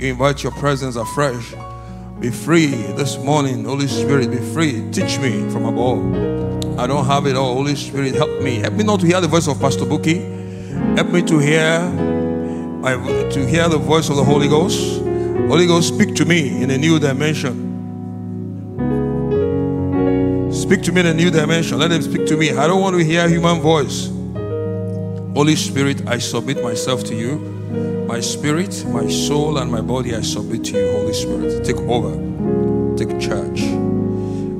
invite your presence afresh. Be free this morning, Holy Spirit. Be free. Teach me from above. I don't have it all. Holy Spirit, help me. Help me not to hear the voice of Pastor Bukky. Help me to hear I to hear the voice of the Holy Ghost. Holy Ghost, speak to me in a new dimension. Speak to me in a new dimension. Let him speak to me. I don't want to hear human voice. Holy Spirit, I submit myself to you. My spirit, my soul, and my body, I submit to you, Holy Spirit. Take over. Take charge.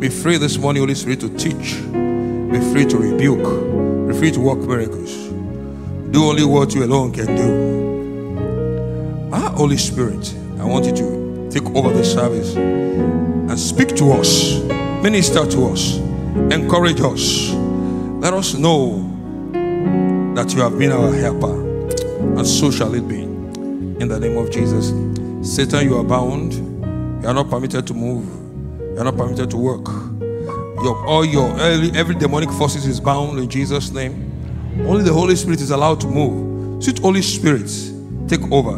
Be free this morning, Holy Spirit, to teach. Be free to rebuke. Be free to work miracles. Do only what you alone can do. Ah, Holy Spirit, I want you to take over this service and speak to us, minister to us, encourage us. Let us know that you have been our helper, and so shall it be. In the name of Jesus. Satan, you are bound. You are not permitted to move. You are not permitted to work. Your, all your every, every demonic forces is bound in Jesus' name. Only the Holy Spirit is allowed to move. Sweet Holy Spirit, take over.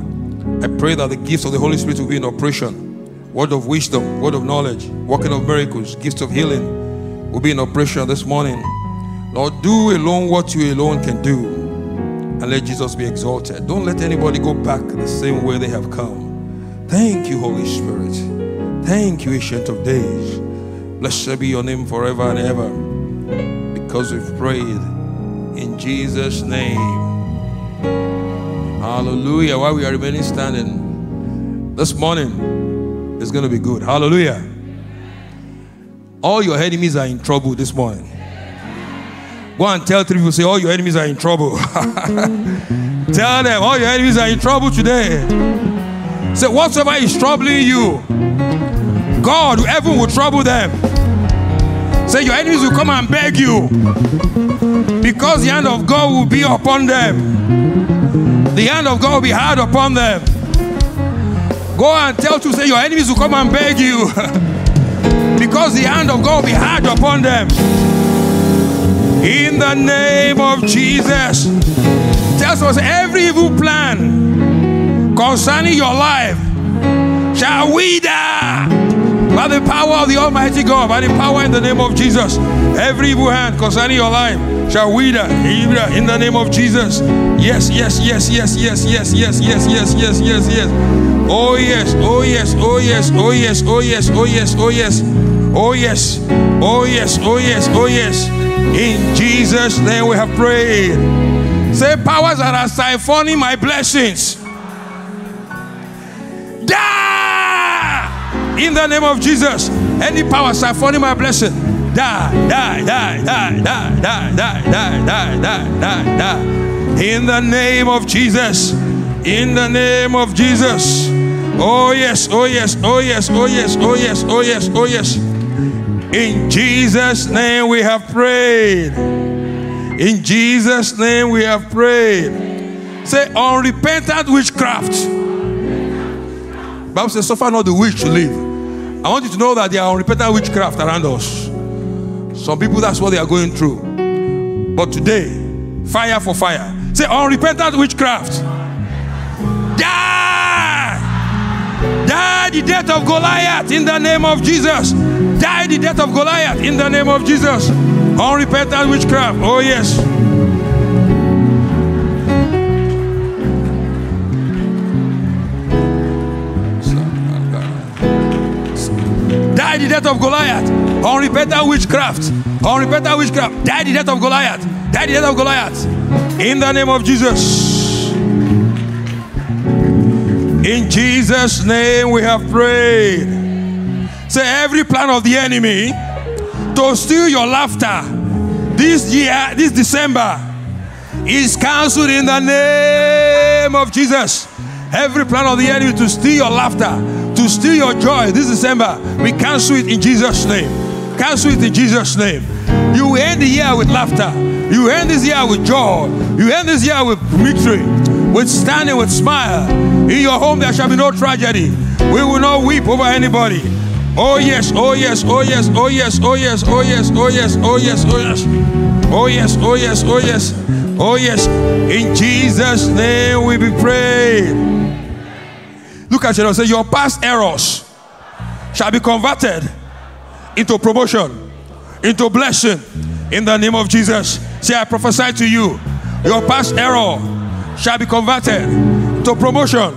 I pray that the gifts of the Holy Spirit will be in operation. Word of wisdom, word of knowledge, working of miracles, gifts of healing will be in operation this morning. Lord, do alone what you alone can do and let Jesus be exalted. Don't let anybody go back the same way they have come. Thank you, Holy Spirit. Thank you, Ancient of Days. Blessed be your name forever and ever because we've prayed in Jesus' name. Hallelujah. While we are remaining standing, this morning is going to be good. Hallelujah. All your enemies are in trouble this morning. Go and tell three people, say, all your enemies are in trouble. tell them, all your enemies are in trouble today. Say, whatsoever is troubling you, God, heaven will trouble them. Say, your enemies will come and beg you because the hand of God will be upon them. The hand of God will be hard upon them. Go and tell to say, your enemies will come and beg you because the hand of God will be hard upon them. In the name of Jesus. Tells us every evil plan concerning your life shall wither by the power of the Almighty God, by the power in the name of Jesus. Every evil hand concerning your life shall wither in the name of Jesus. Yes, yes, yes, yes, yes, yes, yes, yes, yes, yes, yes, yes. Oh yes, oh yes, oh yes, oh yes, oh yes, oh yes, oh yes, oh yes, oh yes, oh yes, oh yes. In Jesus' name we have prayed. Say, powers that are siphoning my blessings. Die! In the name of Jesus. Any power siphoning my blessing. Die, die, die, die, die, die, die, die, die, die, die, die. In the name of Jesus. In the name of Jesus. Oh yes, oh yes, oh yes, oh yes, oh yes, oh yes, oh yes. In Jesus' name we have prayed. In Jesus' name we have prayed. Say unrepentant witchcraft. Bible says, suffer not the witch to live. I want you to know that there are unrepentant witchcraft around us. Some people that's what they are going through. But today, fire for fire. Say unrepentant witchcraft. Die! Die the death of Goliath in the name of Jesus. Die the death of Goliath in the name of Jesus. Unrepentant witchcraft. Oh, yes. Die the death of Goliath. Unrepentant witchcraft. Unrepentant witchcraft. Die the death of Goliath. Die the death of Goliath. In the name of Jesus. In Jesus' name we have prayed. Say every plan of the enemy to steal your laughter this year, this December, is cancelled in the name of Jesus. Every plan of the enemy to steal your laughter, to steal your joy this December, we cancel it in Jesus' name. Cancel it in Jesus' name. You end the year with laughter. You end this year with joy. You end this year with victory, with standing, with smile. In your home there shall be no tragedy. We will not weep over anybody. Oh yes, oh yes, oh yes, oh yes, oh yes, oh yes, oh yes, oh yes, oh yes. Oh yes, oh yes, oh yes, oh yes. In Jesus' name we be prayed. Look at you and say, Your past errors shall be converted into promotion, into blessing in the name of Jesus. Say, I prophesy to you, your past error shall be converted to promotion,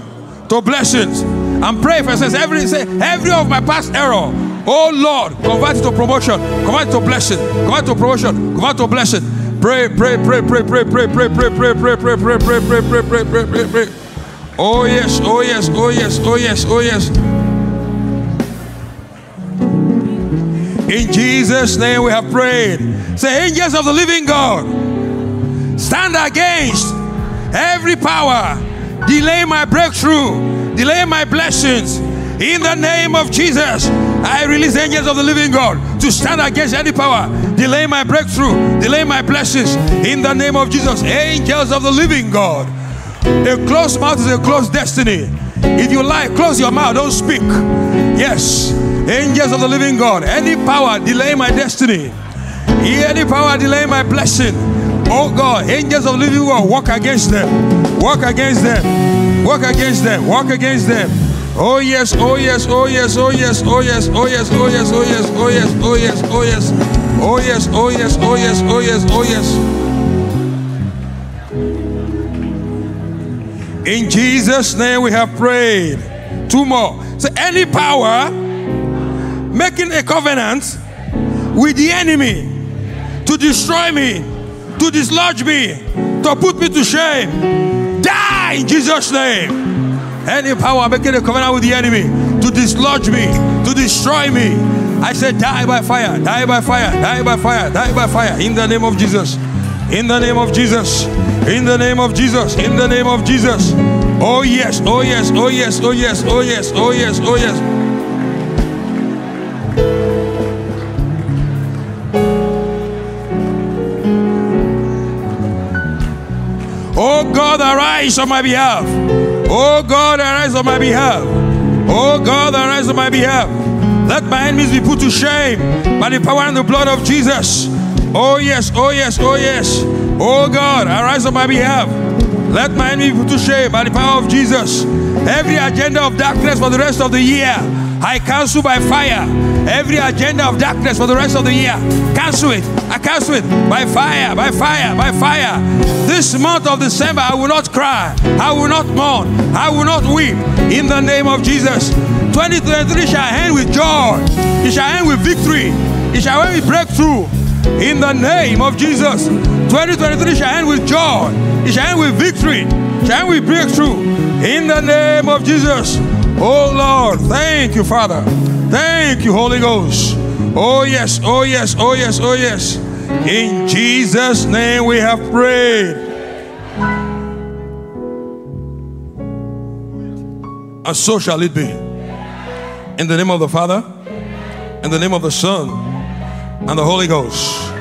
to blessings. And pray for says every say every of my past error, oh Lord, convert it to promotion, convert it to blessing, convert to promotion, convert to blessing. Pray, pray, pray, pray, pray, pray, pray, pray, pray, pray, pray, pray, pray, pray, pray, pray, pray, pray, pray. Oh yes, oh yes, oh yes, oh yes, oh yes. In Jesus' name we have prayed. Say, angels of the living God, stand against every power, delay my breakthrough, delay my blessings. In the name of Jesus, I release angels of the living God to stand against any power, delay my breakthrough, delay my blessings. In the name of Jesus, angels of the living God. A closed mouth is a closed destiny. If you lie, close your mouth, don't speak. Yes. Angels of the living God, any power delay my destiny, any power delay my blessing. Oh God, angels of the living God, walk against them, walk against them, walk against them, walk against them. Oh yes, oh yes, oh yes, oh yes, oh yes, oh yes, oh yes, oh yes, oh yes, oh yes, oh yes, oh yes, oh yes, oh yes, oh yes, oh yes. In Jesus' name we have prayed. Two more. So any power making a covenant with the enemy to destroy me, to dislodge me, to put me to shame. Die in Jesus' name. Any power making a covenant with the enemy to dislodge me, to destroy me. I said, die by fire, die by fire, die by fire, die by fire. In the name of Jesus. In the name of Jesus. In the name of Jesus. In the name of Jesus. Oh yes, oh yes, oh yes, oh yes, oh yes, oh yes, oh yes. Arise on my behalf. Oh God, arise on my behalf. Oh God, arise on my behalf. Let my enemies be put to shame by the power and the blood of Jesus. Oh yes, oh yes, oh yes. Oh God, arise on my behalf. Let my enemies be put to shame by the power of Jesus. Every agenda of darkness for the rest of the year, I cancel by fire every agenda of darkness for the rest of the year. Cancel it. I cancel it by fire, by fire, by fire. This month of December, I will not cry. I will not mourn. I will not weep. In the name of Jesus. 2023 shall end with joy. It shall end with victory. It shall end with breakthrough. In the name of Jesus. 2023 shall end with joy. It shall end with victory. It shall end with breakthrough. In the name of Jesus. Oh Lord, thank you, Father. Thank you, Holy Ghost. Oh yes, oh yes, oh yes, oh yes. In Jesus' name we have prayed. And so shall it be. In the name of the Father, in the name of the Son, and the Holy Ghost.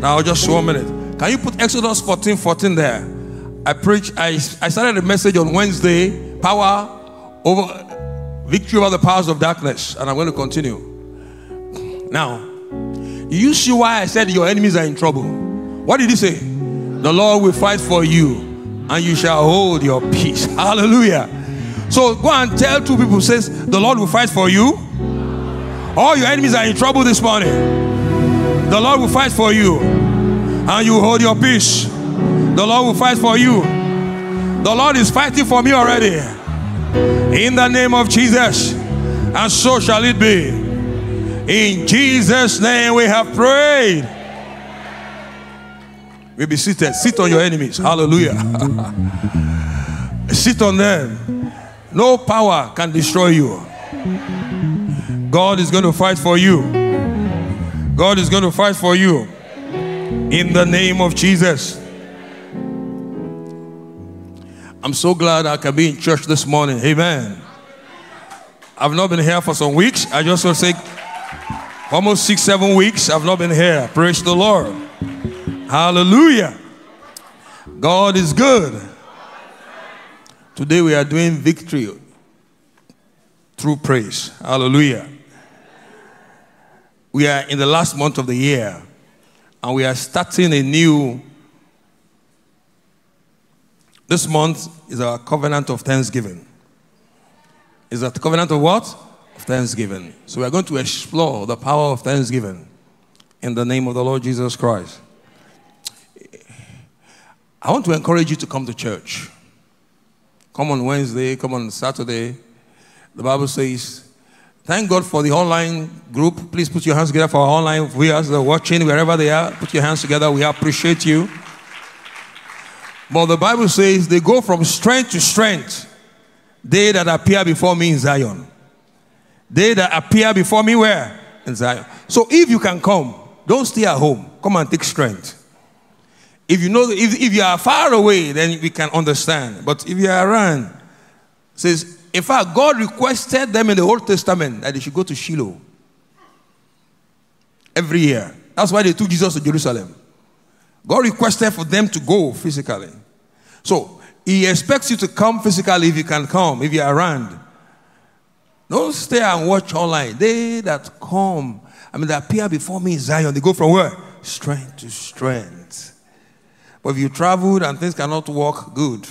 Now, just one minute. Can you put Exodus 14 14 there? I preach, I, I started a message on Wednesday, power over victory over the powers of darkness. And I'm going to continue. Now, you see why I said your enemies are in trouble. What did he say? The Lord will fight for you, and you shall hold your peace. Hallelujah. So go and tell two people, says the Lord will fight for you. All your enemies are in trouble this morning. The Lord will fight for you, and you hold your peace. The Lord will fight for you. The Lord is fighting for me already. In the name of Jesus. And so shall it be. In Jesus' name we have prayed. We be seated. Sit on your enemies. Hallelujah. Sit on them. No power can destroy you. God is going to fight for you. God is going to fight for you. In the name of Jesus. I'm so glad I can be in church this morning. Amen. I've not been here for some weeks. I just want to say almost six, seven weeks. I've not been here. Praise the Lord. Hallelujah. God is good. Today we are doing victory through praise. Hallelujah. We are in the last month of the year and we are starting a new this month is our covenant of thanksgiving. is a covenant of what? Of thanksgiving. So we are going to explore the power of thanksgiving in the name of the Lord Jesus Christ. I want to encourage you to come to church. Come on Wednesday, come on Saturday. The Bible says, Thank God for the online group. Please put your hands together for our online viewers that are watching wherever they are. Put your hands together. We appreciate you. But the Bible says they go from strength to strength. They that appear before me in Zion. They that appear before me where? In Zion. So if you can come, don't stay at home. Come and take strength. If you know, if, if you are far away, then we can understand. But if you are around, says, in fact, God requested them in the Old Testament that they should go to Shiloh every year. That's why they took Jesus to Jerusalem. God requested for them to go physically. So he expects you to come physically if you can come, if you're around. Don't stay and watch online. They that come, I mean, they appear before me in Zion, they go from where? Strength to strength. But if you traveled and things cannot work, good.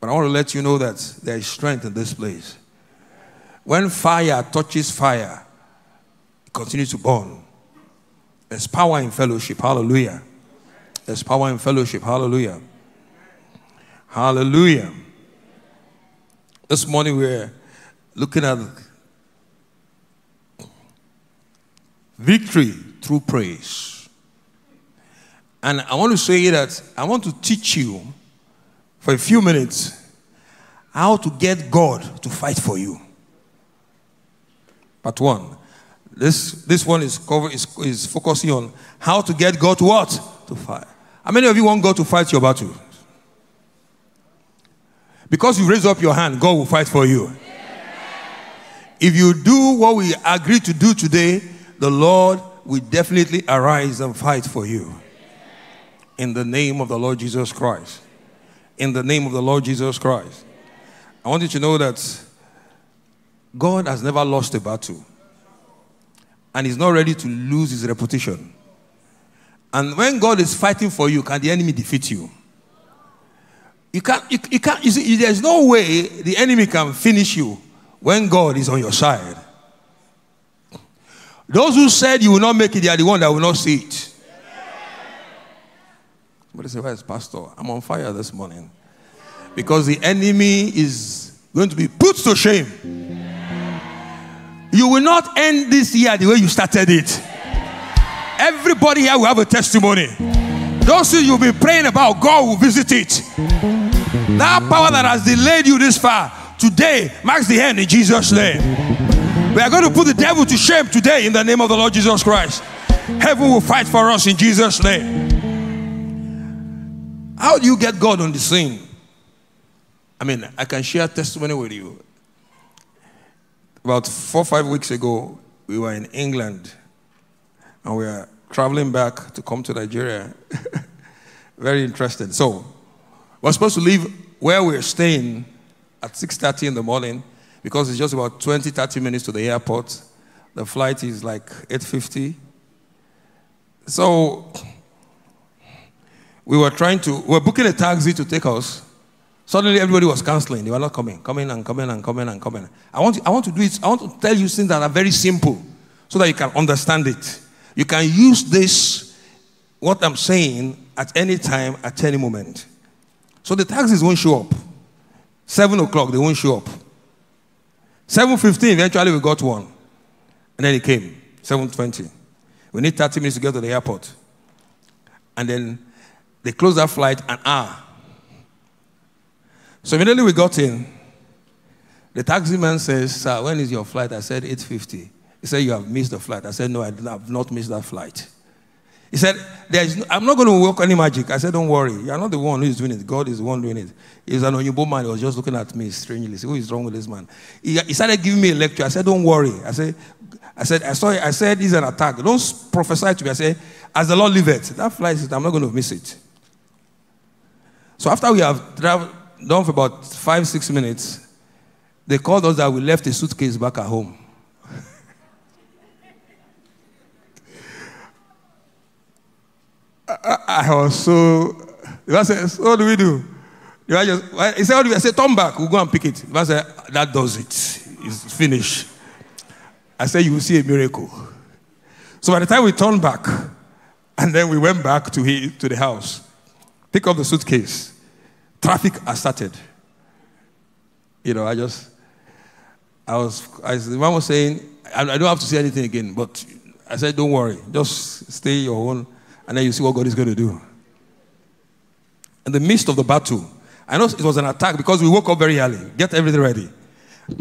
But I want to let you know that there is strength in this place. When fire touches fire, it continues to burn. There's power in fellowship. Hallelujah. There's power in fellowship. Hallelujah. Hallelujah. This morning we're looking at victory through praise. And I want to say that I want to teach you for a few minutes how to get God to fight for you. Part one. This, this one is, cover, is, is focusing on how to get God to what? To fight. How many of you want God to fight your battle? Because you raise up your hand, God will fight for you. If you do what we agreed to do today, the Lord will definitely arise and fight for you. In the name of the Lord Jesus Christ. In the name of the Lord Jesus Christ. I want you to know that God has never lost a battle and he's not ready to lose his reputation. And when God is fighting for you, can the enemy defeat you? You can't, you, you can't, you see, there's no way the enemy can finish you when God is on your side. Those who said you will not make it, they are the one that will not see it. Somebody say, Where's Pastor? I'm on fire this morning. Because the enemy is going to be put to shame. You will not end this year the way you started it. Everybody here will have a testimony. Those who you'll be praying about, God will visit it. That power that has delayed you this far, today marks the end in Jesus' name. We are going to put the devil to shame today in the name of the Lord Jesus Christ. Heaven will fight for us in Jesus' name. How do you get God on the scene? I mean, I can share testimony with you. About four five weeks ago, we were in England and we are traveling back to come to Nigeria. Very interesting. So, we're supposed to leave where we're staying at 6.30 in the morning because it's just about 20, 30 minutes to the airport. The flight is like 8.50. So, we were trying to, we're booking a taxi to take us Suddenly everybody was canceling. They were not coming, coming and coming and coming and coming. I want, I want to do it. I want to tell you things that are very simple so that you can understand it. You can use this, what I'm saying, at any time, at any moment. So the taxis won't show up. Seven o'clock, they won't show up. 7.15, eventually we got one. And then it came, 7.20. We need 30 minutes to get to the airport. And then they closed that flight an hour so immediately we got in. The taxi man says, Sir, when is your flight? I said, 8.50. He said, You have missed the flight. I said, No, I have not missed that flight. He said, no, I'm not going to work any magic. I said, Don't worry. You're not the one who is doing it. God is the one doing it. He's an Onyibo man. He was just looking at me strangely. Said, Who is wrong with this man? He, he, started giving me a lecture. I said, Don't worry. I said, I said, I saw it. I said, This is an attack. Don't prophesy to me. I said, As the Lord liveth, that flight, is, I'm not going to miss it. So after we have traveled, done for about five, six minutes, they called us that we left a suitcase back at home. I, I, was so, they said, so what do we do? The just, he said, I said, turn back. We'll go and pick it. I said, that does it. It's finished. I said, you will see a miracle. So by the time we turned back, and then we went back to, he, to the house, pick up the suitcase, traffic has started. You know, I just, I was, as the man was saying, I, I don't have to say anything again, but I said, don't worry, just stay your own, and then you see what God is going to do. In the midst of the battle, I know it was an attack because we woke up very early. Get everything ready.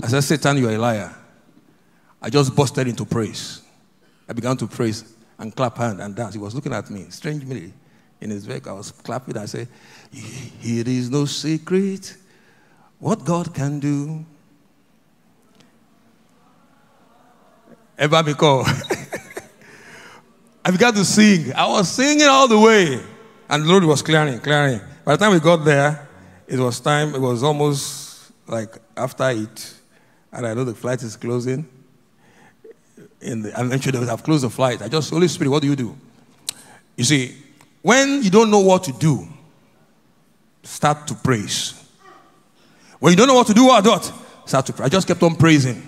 I said, Satan, you are a liar. I just busted into praise. I began to praise and clap hand and dance. He was looking at me, strangely, in his vehicle. I was clapping. I said, It is no secret what God can do. Ever because I began to sing. I was singing all the way. And the Lord was clearing, clearing. By the time we got there, it was time, it was almost like after it. And I know the flight is closing. In the, I'm sure they would have closed the flight. I just, Holy Spirit, what do you do? You see, when you don't know what to do, start to praise. When you don't know what to do, what? what? Start to pray. I just kept on praising.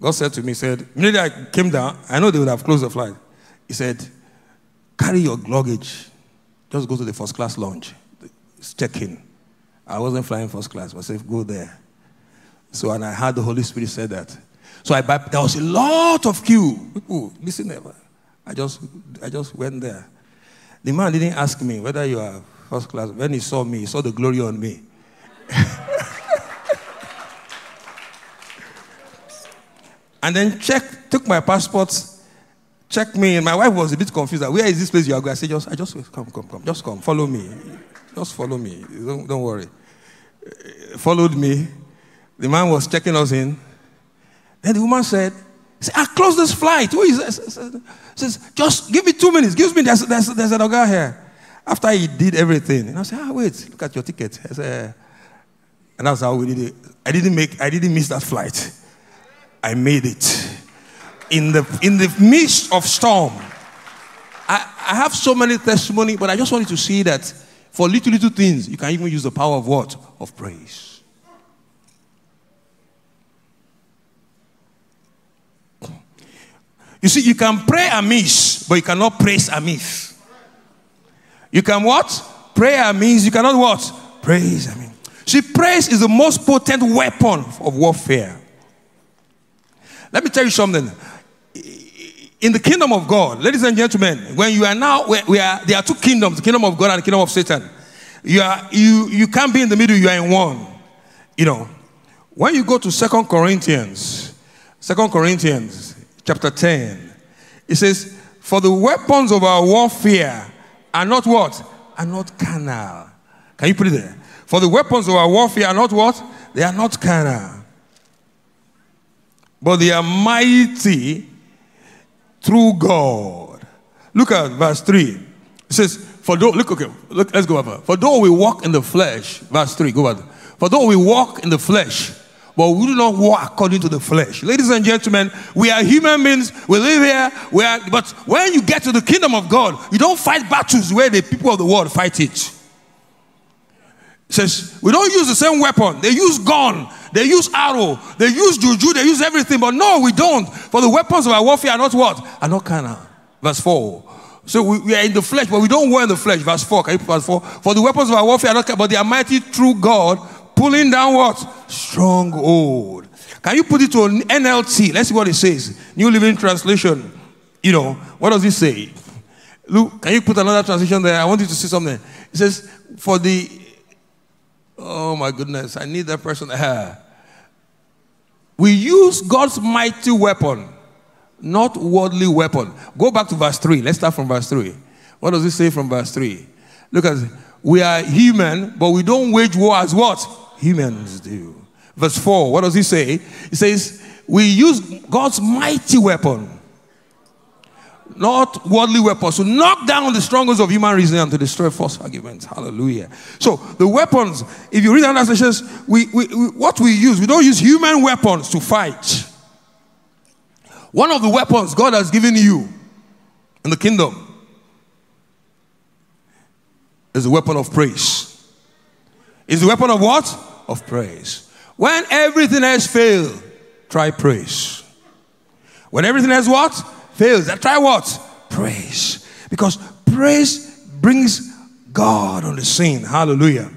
God said to me, He said, immediately I came down, I know they would have closed the flight. He said, carry your luggage. Just go to the first class lounge. Check in. I wasn't flying first class, but I said, go there. So, and I heard the Holy Spirit say that. So I, there was a lot of queue. People, listen. I just, I just went there. The man didn't ask me whether you are first class. When he saw me, he saw the glory on me. and then check, took my passport, checked me, and my wife was a bit confused. Like, Where is this place you are going? I said, just, I just come, come, come, just come, follow me, just follow me. Don't, don't worry. Followed me. The man was checking us in. Then the woman said, I closed this flight. Who is this? Says, just give me two minutes. Give me, there's, there's, there's a guy here. After he did everything, and I said, ah, wait, look at your ticket. I said, and that's how we did it. I didn't make, I didn't miss that flight. I made it. In the, in the midst of storm. I, I have so many testimony, but I just wanted to see that for little, little things, you can even use the power of what? Of praise. You see, you can pray amiss, but you cannot praise amiss. You can what? Pray amiss, you cannot what? Praise amiss. See, praise is the most potent weapon of warfare. Let me tell you something. In the kingdom of God, ladies and gentlemen, when you are now, we are, there are two kingdoms, the kingdom of God and the kingdom of Satan. You, are, you, you can't be in the middle, you are in one. You know, when you go to Second Corinthians, Second Corinthians chapter 10, it says, For the weapons of our warfare are not what? Are not carnal. Can you put it there? For the weapons of our warfare are not what? They are not carnal. But they are mighty through God. Look at verse 3. It says, For though, look, okay, look, let's go over. For though we walk in the flesh, verse 3, go over. For though we walk in the flesh, but we do not walk according to the flesh. Ladies and gentlemen, we are human beings. We live here. We are, but when you get to the kingdom of God, you don't fight battles where the people of the world fight it says, we don't use the same weapon. They use gun, they use arrow, they use juju, they use everything. But no, we don't. For the weapons of our warfare are not what? Are not carnal. Verse 4. So we, we, are in the flesh, but we don't war in the flesh. Verse 4. Can you verse 4? For the weapons of our warfare are not but they are mighty through God, pulling down what? Stronghold. Can you put it to NLT? Let's see what it says. New Living Translation. You know, what does it say? Look, can you put another translation there? I want you to see something. It says, For the Oh my goodness, I need that person. we use God's mighty weapon, not worldly weapon. Go back to verse 3. Let's start from verse 3. What does it say from verse 3? Look at. We are human, but we don't wage war as what? Humans do. Verse 4, what does he say? He says, We use God's mighty weapon not worldly weapons, to knock down the strongholds of human reason and to destroy false arguments. Hallelujah. So the weapons, if you read other sections, we, we, we, what we use, we don't use human weapons to fight. One of the weapons God has given you in the kingdom is the weapon of praise. Is the weapon of what? Of praise. When everything has failed, try praise. When everything has what? Fails, try what? Praise. Because praise brings God on the scene. Hallelujah.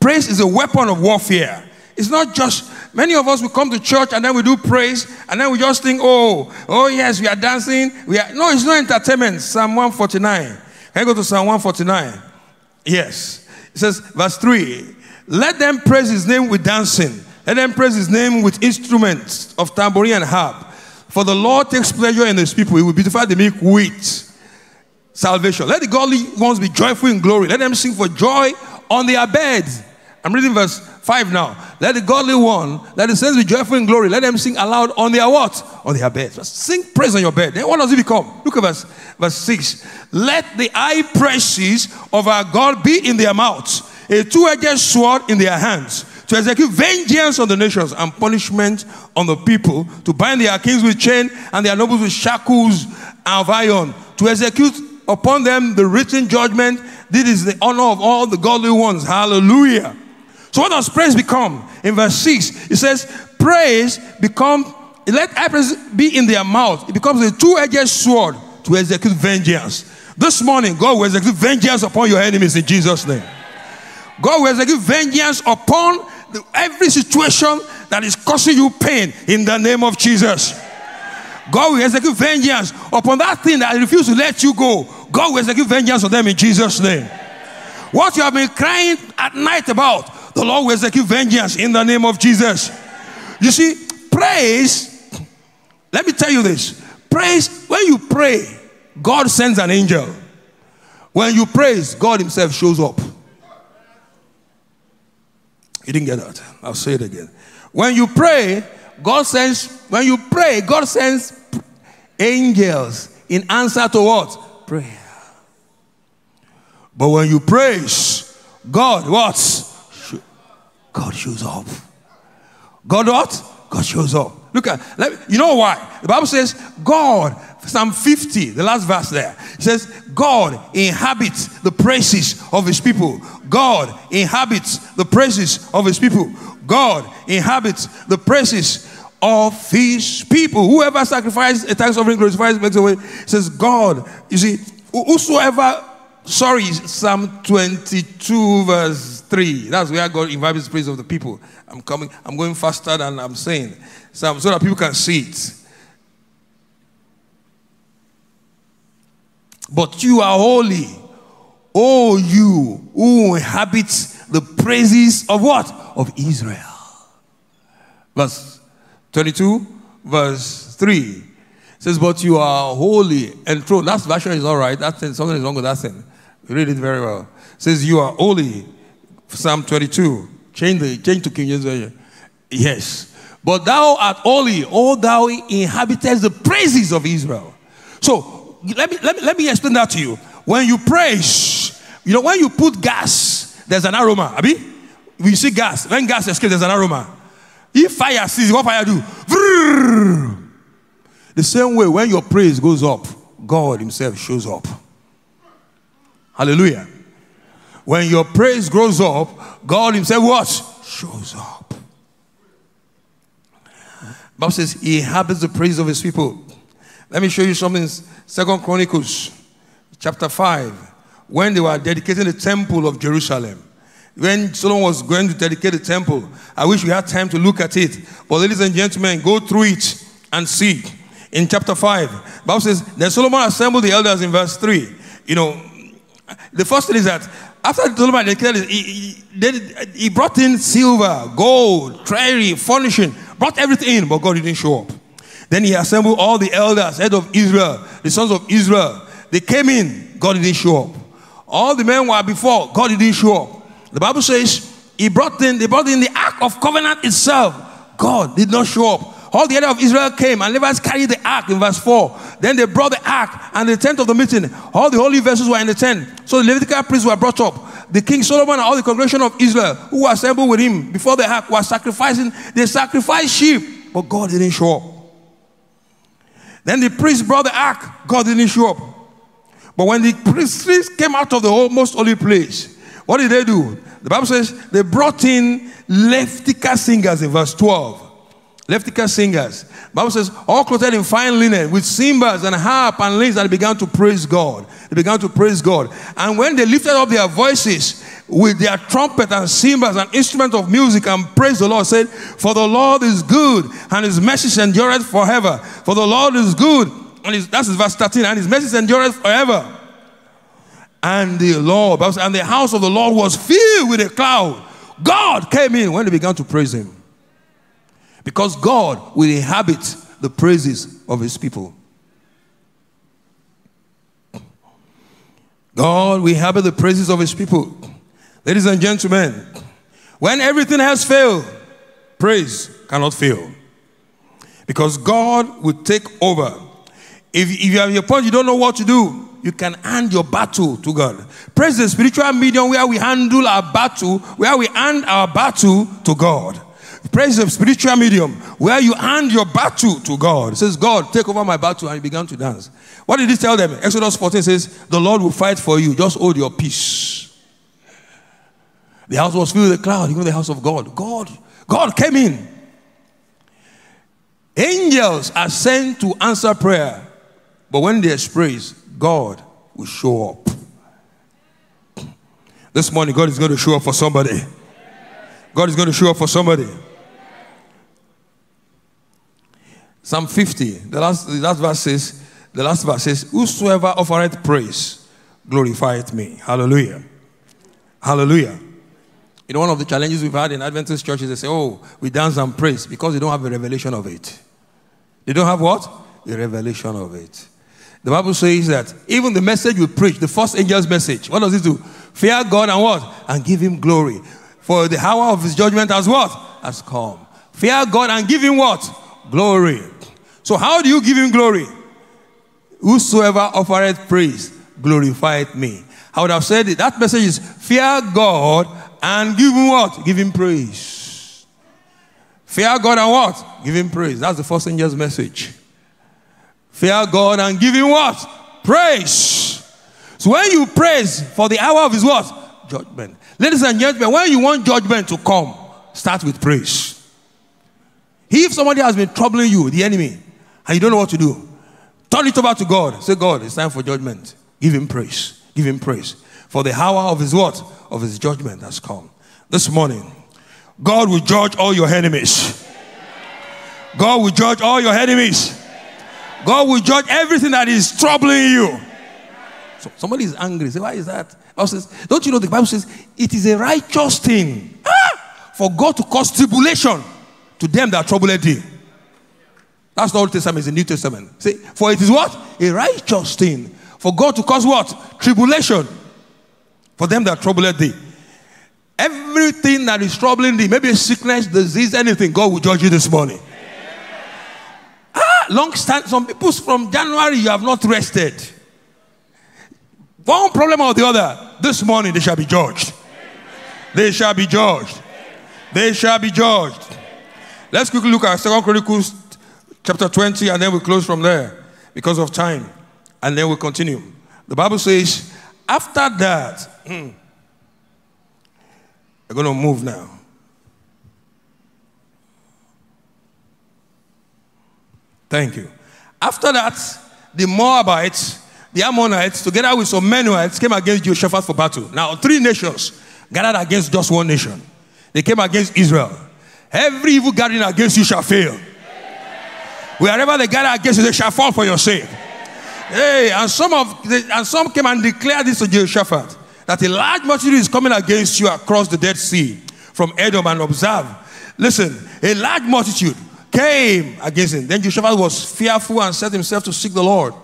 Praise is a weapon of warfare. It's not just many of us we come to church and then we do praise and then we just think, oh, oh yes, we are dancing. We are no, it's not entertainment. Psalm 149. Can I go to Psalm 149? Yes. It says, verse 3. Let them praise his name with dancing. Let them praise his name with instruments of tambourine and harp. For the Lord takes pleasure in his people. He will beautify the meek with salvation. Let the godly ones be joyful in glory. Let them sing for joy on their beds. I'm reading verse 5 now. Let the godly one, let the saints be joyful in glory. Let them sing aloud on their what? On their beds. Just sing praise on your bed. Then what does it become? Look at verse, verse 6. Let the high praises of our God be in their mouths, a two-edged sword in their hands, to execute vengeance on the nations and punishment on the people, to bind their kings with chain and their nobles with shackles of iron, to execute upon them the written judgment. This is the honor of all the godly ones. Hallelujah. So what does praise become? In verse 6, it says, praise become, let praise be in their mouth. It becomes a two-edged sword to execute vengeance. This morning, God will execute vengeance upon your enemies in Jesus' name. God will execute vengeance upon the, every situation that is causing you pain in the name of Jesus. God will execute vengeance upon that thing that refuses to let you go. God will execute vengeance on them in Jesus' name. What you have been crying at night about, the Lord will execute vengeance in the name of Jesus. You see, praise, let me tell you this praise, when you pray, God sends an angel. When you praise, God Himself shows up. You didn't get that. I'll say it again. When you pray, God sends, when you pray, God sends angels in answer to what? Prayer. But when you praise, God what? God shows up. God what? God shows up. Look at, let, me, you know why? The Bible says, God, Psalm 50, the last verse there, says, God inhabits the praises of his people. God inhabits the praises of his people. God inhabits the praises of his people. Whoever sacrifices a thanks offering glorifies makes a way. Says God. You see, whosoever sorry, Psalm 22, verse 3. That's where God invites the praise of the people. I'm coming, I'm going faster than I'm saying. So, so that people can see it. But you are holy, oh you who inhabit the praises of what? Of Israel. Verse 22, verse 3 says, But you are holy and true. That version is all right. That something is wrong with that thing. Read it very well. It says, You are holy. Psalm 22. Change, the, change to King James Version. Yes. But thou art holy, O thou inhabitest the praises of Israel. So let me, let me, let me explain that to you. When you praise, you know, when you put gas, there's an aroma. Abi? We see gas. When gas escapes, there's an aroma. If fire sees, what fire do? The same way, when your praise goes up, God Himself shows up. Hallelujah. When your praise grows up, God Himself what? Shows up. Bible says He inhabits the praise of His people. Let me show you something. Second Chronicles, chapter 5, when they were dedicating the temple of Jerusalem. When Solomon was going to dedicate the temple, I wish we had time to look at it. But ladies and gentlemen, go through it and see. In chapter 5, Bible says, Then Solomon assembled the elders in verse 3. You know, the first thing is that after Solomon declared he, he, he brought in silver, gold, treasury, furnishing, brought everything in, but God didn't show up. Then he assembled all the elders, head of Israel, the sons of Israel. They came in, God didn't show up. All the men were before, God didn't show up. The Bible says he brought in, they brought in the ark of covenant itself. God did not show up. All the elders of Israel came and Levites carried the ark in verse 4. Then they brought the ark and the tent of the meeting. All the holy vessels were in the tent. So the Levitical priests were brought up. The king Solomon and all the congregation of Israel who were assembled with him before the ark were sacrificing. They sacrificed sheep, but God didn't show up. Then the priest brought the ark. God didn't show up. But when the priests came out of the most holy place, what did they do? The Bible says they brought in Levitical singers in verse 12. Levitical singers. Bible says, all clothed in fine linen with cymbals and harp and lyres, and began to praise God. They began to praise God. And when they lifted up their voices with their trumpet and cymbals and instruments of music and praise the Lord, said, For the Lord is good, and his mercy endureth forever. For the Lord is good, and his, that's verse 13, and his mercy endureth forever. And the Lord, and the house of the Lord was filled with a cloud. God came in when they began to praise him. Because God will inhabit the praises of his people. God will inhabit the praises of his people. Ladies and gentlemen, when everything has failed, praise cannot fail. Because God will take over. If, if you have your point, you don't know what to do, you can hand your battle to God. Praise the spiritual medium where we handle our battle, where we hand our battle to God. Praise the spiritual medium where you hand your battle to God. It says, God, take over my battle. And he began to dance. What did he tell them? Exodus 14 says, The Lord will fight for you. Just hold your peace. The house was filled with a cloud, even the house of God. God, God came in. Angels are sent to answer prayer. But when there's praise, God will show up. This morning, God is going to show up for somebody. God is going to show up for somebody. Psalm 50, the last, the last verse says, the last verse says, Whosoever offereth praise, glorifieth me. Hallelujah. Hallelujah. You know, one of the challenges we've had in Adventist churches, they say, Oh, we dance and praise because they don't have a revelation of it. They don't have what? A revelation of it. The Bible says that even the message we preach, the first angel's message, what does it do? Fear God and what? And give him glory. For the hour of his judgment has what? Has come. Fear God and give him what? Glory. So, how do you give him glory? Whosoever offereth praise glorifieth me. I would have said it. That message is fear God and give him what? Give him praise. Fear God and what? Give him praise. That's the first angel's message. Fear God and give him what? Praise. So when you praise for the hour of his what? Judgment. Ladies and gentlemen, when you want judgment to come, start with praise. If somebody has been troubling you, the enemy, and you don't know what to do, turn it over to God. Say, God, it's time for judgment. Give him praise. Give him praise. For the hour of his what? Of his judgment has come. This morning, God will judge all your enemies. God will judge all your enemies. God will judge everything that is troubling you. So somebody is angry. Say, why is that? Says, don't you know the Bible says it is a righteous thing ah, for God to cause tribulation to them that trouble thee. That's the Old Testament, it's the New Testament. See, for it is what? A righteous thing. For God to cause what? Tribulation. For them that trouble thee. Everything that is troubling thee, maybe a sickness, disease, anything, God will judge you this morning. Ah, long stand. Some people from January you have not rested. One problem or the other, this morning they shall be judged. They shall be judged. They shall be judged. Let's quickly look at Second Chronicles chapter 20, and then we close from there because of time. And then we continue. The Bible says, after that, hmm, we're going to move now. Thank you. After that, the Moabites, the Ammonites, together with some Meunites, came against Jehoshaphat for battle. Now, three nations gathered against just one nation. They came against Israel. Every evil gathering against you shall fail. Wherever they gather against you, they shall fall for your sake. Hey, and some of the, and some came and declared this to Jehoshaphat that a large multitude is coming against you across the Dead Sea from Edom and observe. Listen, a large multitude came against him. Then Jehoshaphat was fearful and set himself to seek the Lord.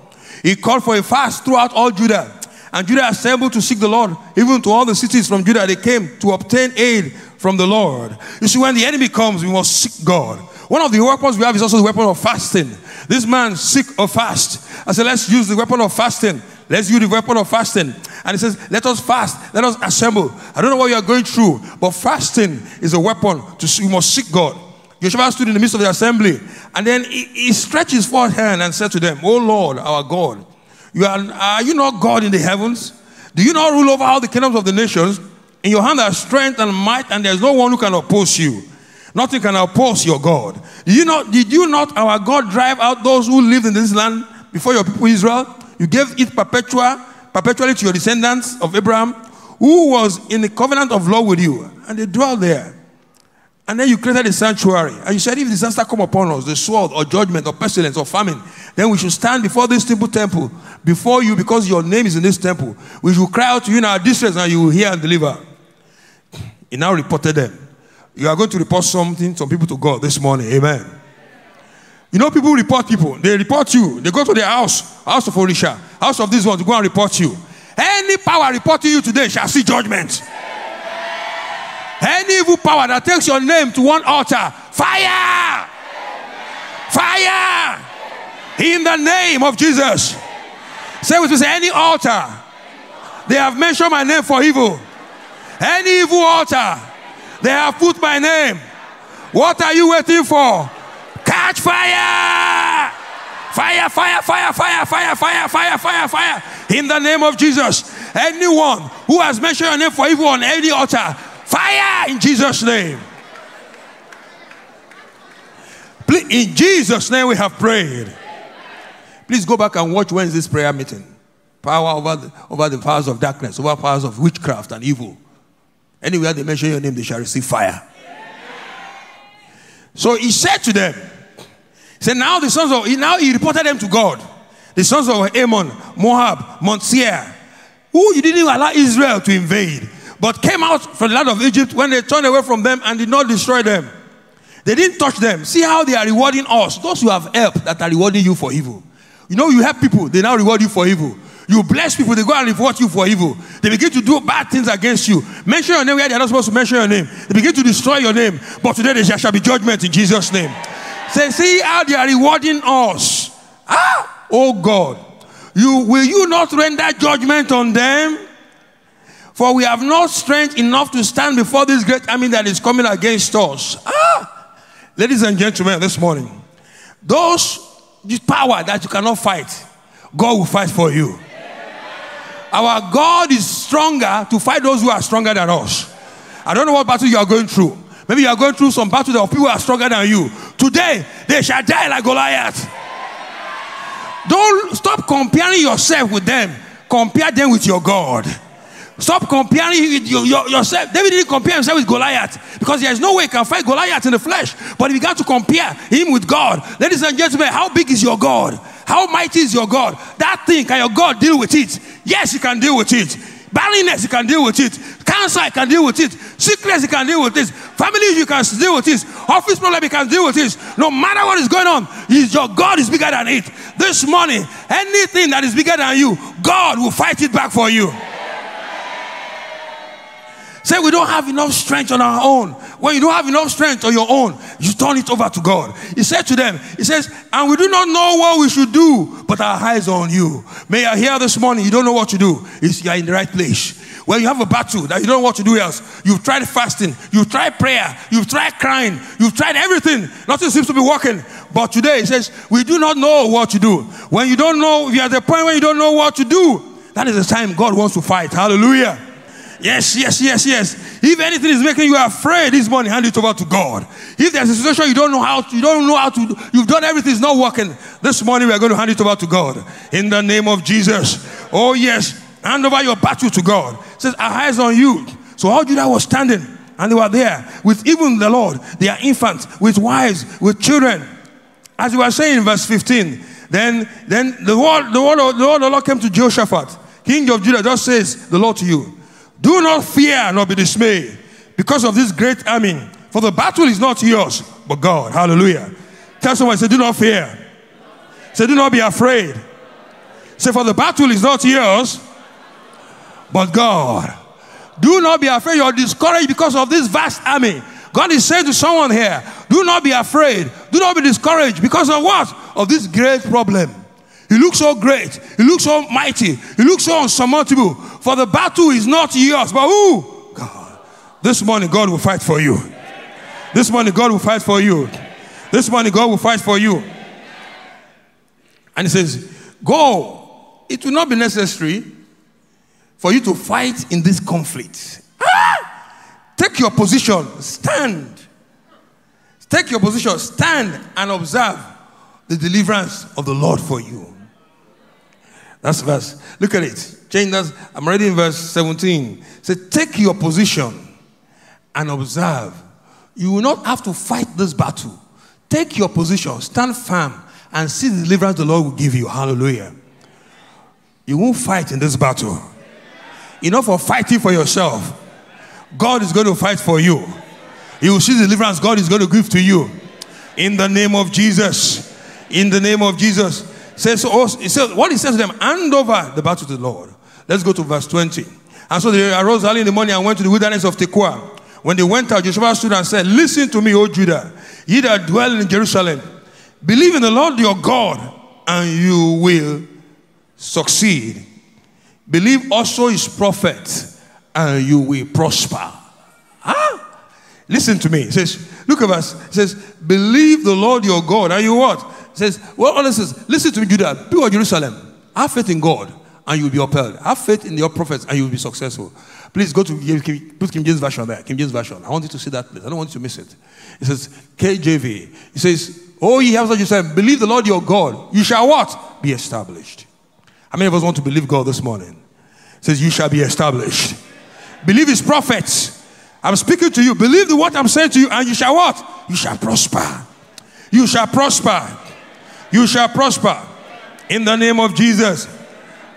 He called for a fast throughout all Judah. And Judah assembled to seek the Lord. Even to all the cities from Judah, they came to obtain aid from the Lord. You see, when the enemy comes, we must seek God. One of the weapons we have is also the weapon of fasting. This man seek or fast. I said, let's use the weapon of fasting. Let's use the weapon of fasting. And he says, let us fast. Let us assemble. I don't know what you are going through, but fasting is a weapon to we must seek God. Joshua stood in the midst of the assembly, and then he, he stretched his forth hand and said to them, "O Lord, our God, you are, are you not God in the heavens? Do you not rule over all the kingdoms of the nations? In your hand are strength and might, and there's no one who can oppose you. Nothing can oppose your God. Did you not, did you not, our God, drive out those who lived in this land before your people Israel? You gave it perpetua, perpetually to your descendants of Abraham, who was in the covenant of law with you, and they dwell there. And then you created a sanctuary. And you said, if disaster come upon us, the sword or judgment or pestilence or famine, then we should stand before this temple temple, before you, because your name is in this temple. We should cry out to you in our distress, and you will hear and deliver. He now reported them. You are going to report something, some people to God this morning. Amen. You know, people report people. They report you. They go to their house, house of Orisha, house of this one to go and report you. Any power reporting you today shall see judgment. Any evil power that takes your name to one altar, fire! Fire! In the name of Jesus. Say with me, say, any altar they have mentioned my name for evil. Any evil altar they have put my name. What are you waiting for? Catch fire! Fire, fire, fire, fire, fire, fire, fire, fire, fire. In the name of Jesus. Anyone who has mentioned your name for evil on any altar, Fire in Jesus' name. In Jesus' name we have prayed. Please go back and watch Wednesday's prayer meeting. Power over the, over the powers of darkness, over powers of witchcraft and evil. Anywhere they mention your name, they shall receive fire. So he said to them, he said, now the sons of, now he reported them to God. The sons of Ammon, Moab, Mount Seir, who you didn't allow Israel to invade but came out from the land of Egypt when they turned away from them and did not destroy them. They didn't touch them. See how they are rewarding us. Those who have helped that are rewarding you for evil. You know, you help people, they now reward you for evil. You bless people, they go and reward you for evil. They begin to do bad things against you. Mention your name where they're not supposed to mention your name. They begin to destroy your name. But today there shall be judgment in Jesus' name. Say, see how they are rewarding us. Ah, oh God. You will you not render judgment on them? For we have not strength enough to stand before this great army that is coming against us. Ah! Ladies and gentlemen, this morning, those this power that you cannot fight, God will fight for you. Our God is stronger to fight those who are stronger than us. I don't know what battle you are going through. Maybe you are going through some battle that people who are stronger than you. Today, they shall die like Goliath. Don't stop comparing yourself with them. Compare them with your God. Stop comparing your, your, yourself. David didn't compare himself with Goliath because there is no way he can fight Goliath in the flesh. But he began to compare him with God. Ladies and gentlemen, how big is your God? How mighty is your God? That thing, can your God deal with it? Yes, you can deal with it. Barrenness, you can deal with it. Cancer, he can deal with it. Sickness, he can deal with it. Family you can deal with it. Office problem, you can deal with it. No matter what is going on, your God is bigger than it. This morning, anything that is bigger than you, God will fight it back for you. Say we don't have enough strength on our own. When you don't have enough strength on your own, you turn it over to God. He said to them, He says, and we do not know what we should do, but our eyes are on you. May I hear this morning, you don't know what to do. It's, you're in the right place. When you have a battle that you don't know what to do else, you've tried fasting, you've tried prayer, you've tried crying, you've tried everything. Nothing seems to be working. But today He says, we do not know what to do. When you don't know, you're at the point where you don't know what to do, that is the time God wants to fight. Hallelujah. Yes, yes, yes, yes. If anything is making you afraid this morning, hand it over to God. If there's a situation you don't know how to, you don't know how to, you've done everything, it's not working. This morning we are going to hand it over to God. In the name of Jesus. Oh yes, hand over your battle to God. It says, our eyes on you. So all Judah was standing, and they were there with even the Lord, their infants, with wives, with children. As we were saying in verse 15, then, then the word, the word, the word of the Lord came to Jehoshaphat, king of Judah, just says the Lord to you. Do not fear nor be dismayed because of this great army. For the battle is not yours, but God. Hallelujah. Tell someone, say, do not fear. Say, do not be afraid. Say, for the battle is not yours, but God. Do not be afraid. You're discouraged because of this vast army. God is saying to someone here, do not be afraid. Do not be discouraged because of what? Of this great problem. He looks so great. He looks so mighty. He looks so unsurmountable. For the battle is not yours, but who? God. This morning, God will fight for you. This morning, God will fight for you. This morning, God will fight for you. And He says, Go. It will not be necessary for you to fight in this conflict. Ah! Take your position, stand. Take your position, stand and observe the deliverance of the Lord for you. That's verse. Look at it. Change that. I'm reading verse 17. Say, take your position and observe. You will not have to fight this battle. Take your position, stand firm, and see the deliverance the Lord will give you. Hallelujah. You won't fight in this battle. Enough of fighting for yourself. God is going to fight for you. You will see the deliverance God is going to give to you. In the name of Jesus. In the name of Jesus. Says, also, he says, what he says to them, hand over the battle to the Lord. Let's go to verse 20. And so they arose early in the morning and went to the wilderness of Tekoa. When they went out, Joshua stood and said, Listen to me, O Judah, ye that dwell in Jerusalem. Believe in the Lord your God, and you will succeed. Believe also his prophet, and you will prosper. Huh? Listen to me. Says, look at us. Says, believe the Lord your God, and you what? Says, well, says, listen to me, Judah, be of Jerusalem. Have faith in God, and you will be upheld. Have faith in your prophets, and you will be successful. Please go to put King James Version there. King James Version. I want you to see that place. I don't want you to miss it. It says KJV. It says, Oh, ye have such said, believe the Lord your God. You shall what? Be established. How many of us want to believe God this morning? It says, You shall be established. Believe his prophets. I'm speaking to you. Believe the what I'm saying to you, and you shall what? You shall prosper. You shall prosper. You shall prosper. In the name of Jesus.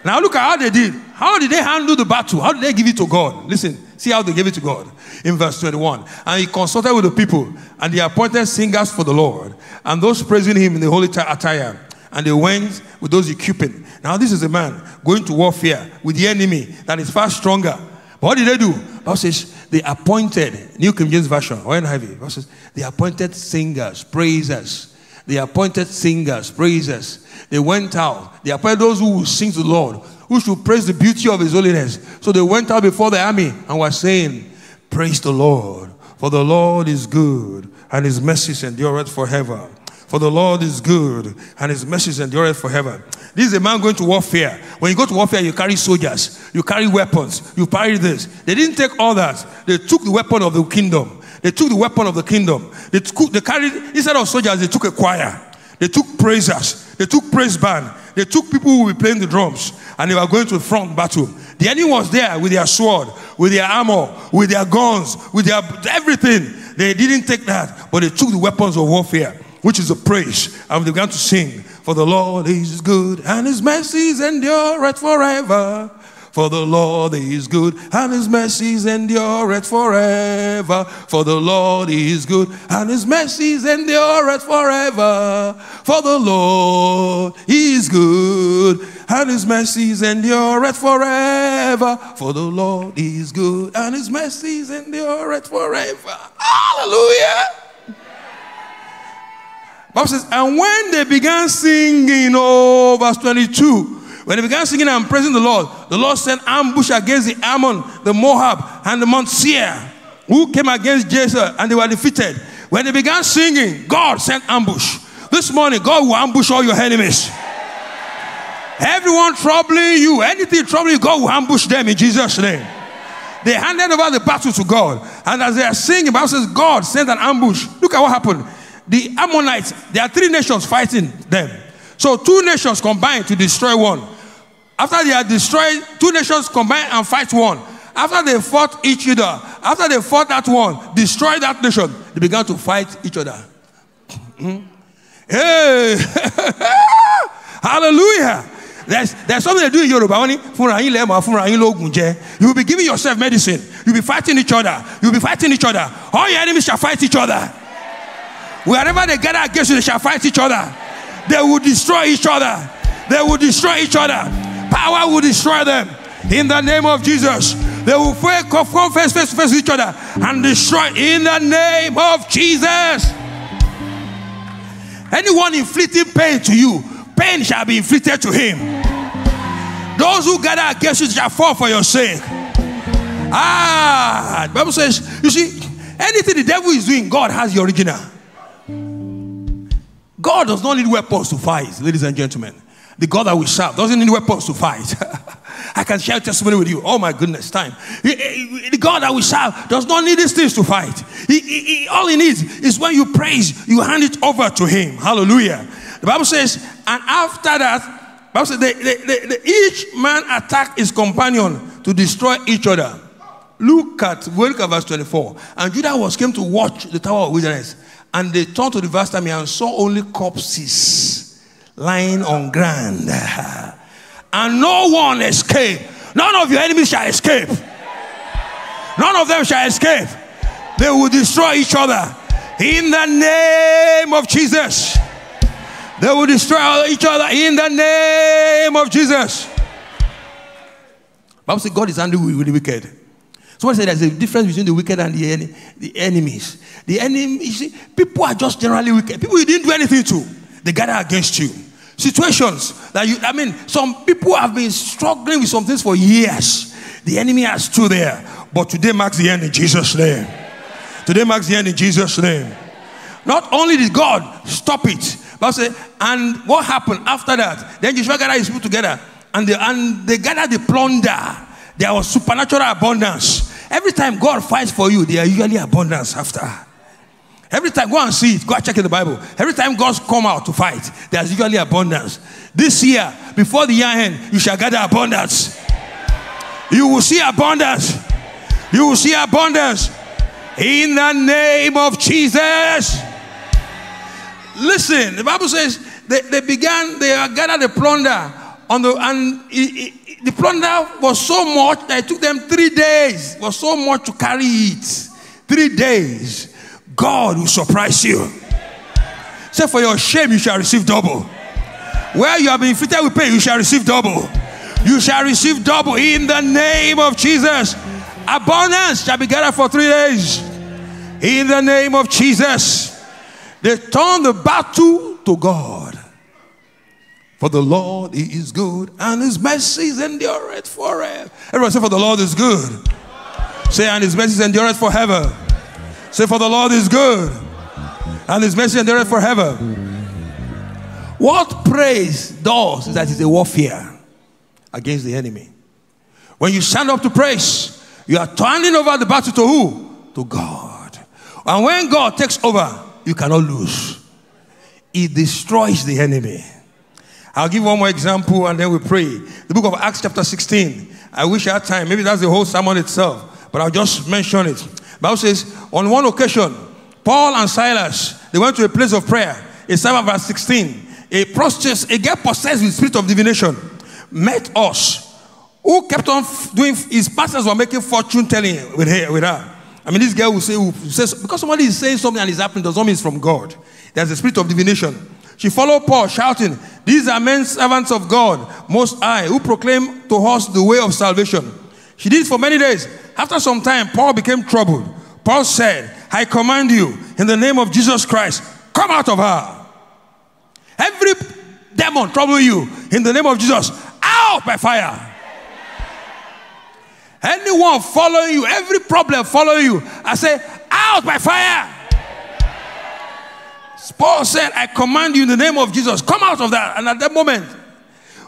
Now look at how they did. How did they handle the battle? How did they give it to God? Listen, see how they gave it to God. In verse 21. And he consulted with the people, and they appointed singers for the Lord, and those praising him in the holy attire. And they went with those equipping. Now, this is a man going to warfare with the enemy that is far stronger. But what did they do? Bible says they appointed, New King James Version, or NIV, Bible says they appointed singers, praisers. They appointed singers, praisers. They went out. They appointed those who will sing to the Lord, who should praise the beauty of his holiness. So they went out before the army and were saying, Praise the Lord, for the Lord is good, and his mercies endureth forever. For the Lord is good, and his mercies endureth forever. This is a man going to warfare. When you go to warfare, you carry soldiers, you carry weapons, you carry this. They didn't take all that. They took the weapon of the kingdom. They took the weapon of the kingdom. They, took, they carried, instead of soldiers, they took a choir. They took praisers. They took praise band. They took people who were playing the drums and they were going to front battle. The enemy was there with their sword, with their armor, with their guns, with their everything. They didn't take that, but they took the weapons of warfare, which is a praise, and they began to sing, For the Lord is good, and his mercies endure forever. For the Lord is good, and his mercies endureth forever. For the Lord is good, and his mercies endureth forever. For the Lord is good, and his mercies endureth forever. For the Lord is good, and his mercies endureth forever. Hallelujah. Bible says, and when they began singing, oh, verse 22, when they began singing and praising the Lord, the Lord sent ambush against the Ammon, the Moab, and the Mount Seir, who came against Jason, and they were defeated. When they began singing, God sent ambush. This morning, God will ambush all your enemies. Everyone troubling you, anything troubling you, God will ambush them in Jesus' name. They handed over the battle to God. And as they are singing, the Bible says God sent an ambush. Look at what happened. The Ammonites, there are three nations fighting them. So two nations combine to destroy one. After they are destroyed, two nations combine and fight one. After they fought each other, after they fought that one, destroyed that nation, they began to fight each other. Hey! Hallelujah! There's, there's something they do in Yoruba. You will be giving yourself medicine. You'll be fighting each other. You'll be fighting each other. All your enemies shall fight each other. Wherever they gather against you, they shall fight each other. They will destroy each other. They will destroy each other power will destroy them. In the name of Jesus, they will come face, face face each other and destroy in the name of Jesus. Anyone inflicting pain to you, pain shall be inflicted to him. Those who gather against you shall fall for your sake. Ah, the Bible says, you see, anything the devil is doing, God has the original. God does not need weapons to fight, ladies and gentlemen. The God that we serve doesn't need weapons to fight. I can share testimony with you. Oh my goodness, time. The God that we serve does not need these things to fight. He, all he needs is when you praise, you hand it over to him. Hallelujah. The Bible says, and after that, Bible says, they, they, they, each man attacked his companion to destroy each other. Look at, look at verse 24. And Judah was came to watch the tower of wilderness. And they turned to the vast army and saw only corpses lying on ground. And no one escaped. None of your enemies shall escape. None of them shall escape. They will destroy each other. In the name of Jesus. They will destroy each other in the name of Jesus. Bible says God is angry with the wicked. Someone said there's a difference between the wicked and the, the enemies. The enemies, people are just generally wicked. People you didn't do anything to, they gather against you. Situations that you, I mean, some people have been struggling with some things for years. The enemy has stood there, but today marks the end in Jesus' name. Today marks the end in Jesus' name. Not only did God stop it, but say, and what happened after that? Then Joshua gathered his people together, and they, and they gathered the plunder. There was supernatural abundance. Every time God fights for you, there are usually abundance after. Every time, go and see it. Go and check in the Bible. Every time God's come out to fight, there's usually abundance. This year, before the year end, you shall gather abundance. You will see abundance. You will see abundance. In the name of Jesus. Listen, the Bible says they, they began, they gathered the plunder on the, and it, it, the plunder was so much that it took them three days. It was so much to carry it. Three days. God will surprise you. Say, for your shame, you shall receive double. Where you have been inflicted with pain, you shall receive double. You shall receive double in the name of Jesus. Abundance shall be gathered for three days. In the name of Jesus. They turn the battle to God. For the Lord he is good, and his mercies endureth forever. Everyone say, For the Lord is good. Say, and his mercies endureth forever. Say, For the Lord is good, and his mercy endureth forever. What praise does is that it's a warfare against the enemy. When you stand up to praise, you are turning over the battle to who? To God. And when God takes over, you cannot lose. He destroys the enemy. I'll give one more example and then we pray. The book of Acts, chapter 16. I wish I had time. Maybe that's the whole sermon itself, but I'll just mention it. Bible says, on one occasion, Paul and Silas, they went to a place of prayer. It's 7 verse 16. A prostitute, a girl possessed with spirit of divination, met us. Who kept on doing, his pastors were making fortune telling with her. With her. I mean, this girl will say, will say, because somebody is saying something and it's happening, does not mean it's from God. There's a spirit of divination. She followed Paul, shouting, These are men servants of God, Most High, who proclaim to us the way of salvation. She did for many days. After some time, Paul became troubled. Paul said, I command you, in the name of Jesus Christ, come out of her. Every demon trouble you, in the name of Jesus, out by fire. Anyone following you, every problem follow you, I say, out by fire. Paul said, I command you in the name of Jesus, come out of that. And at that moment,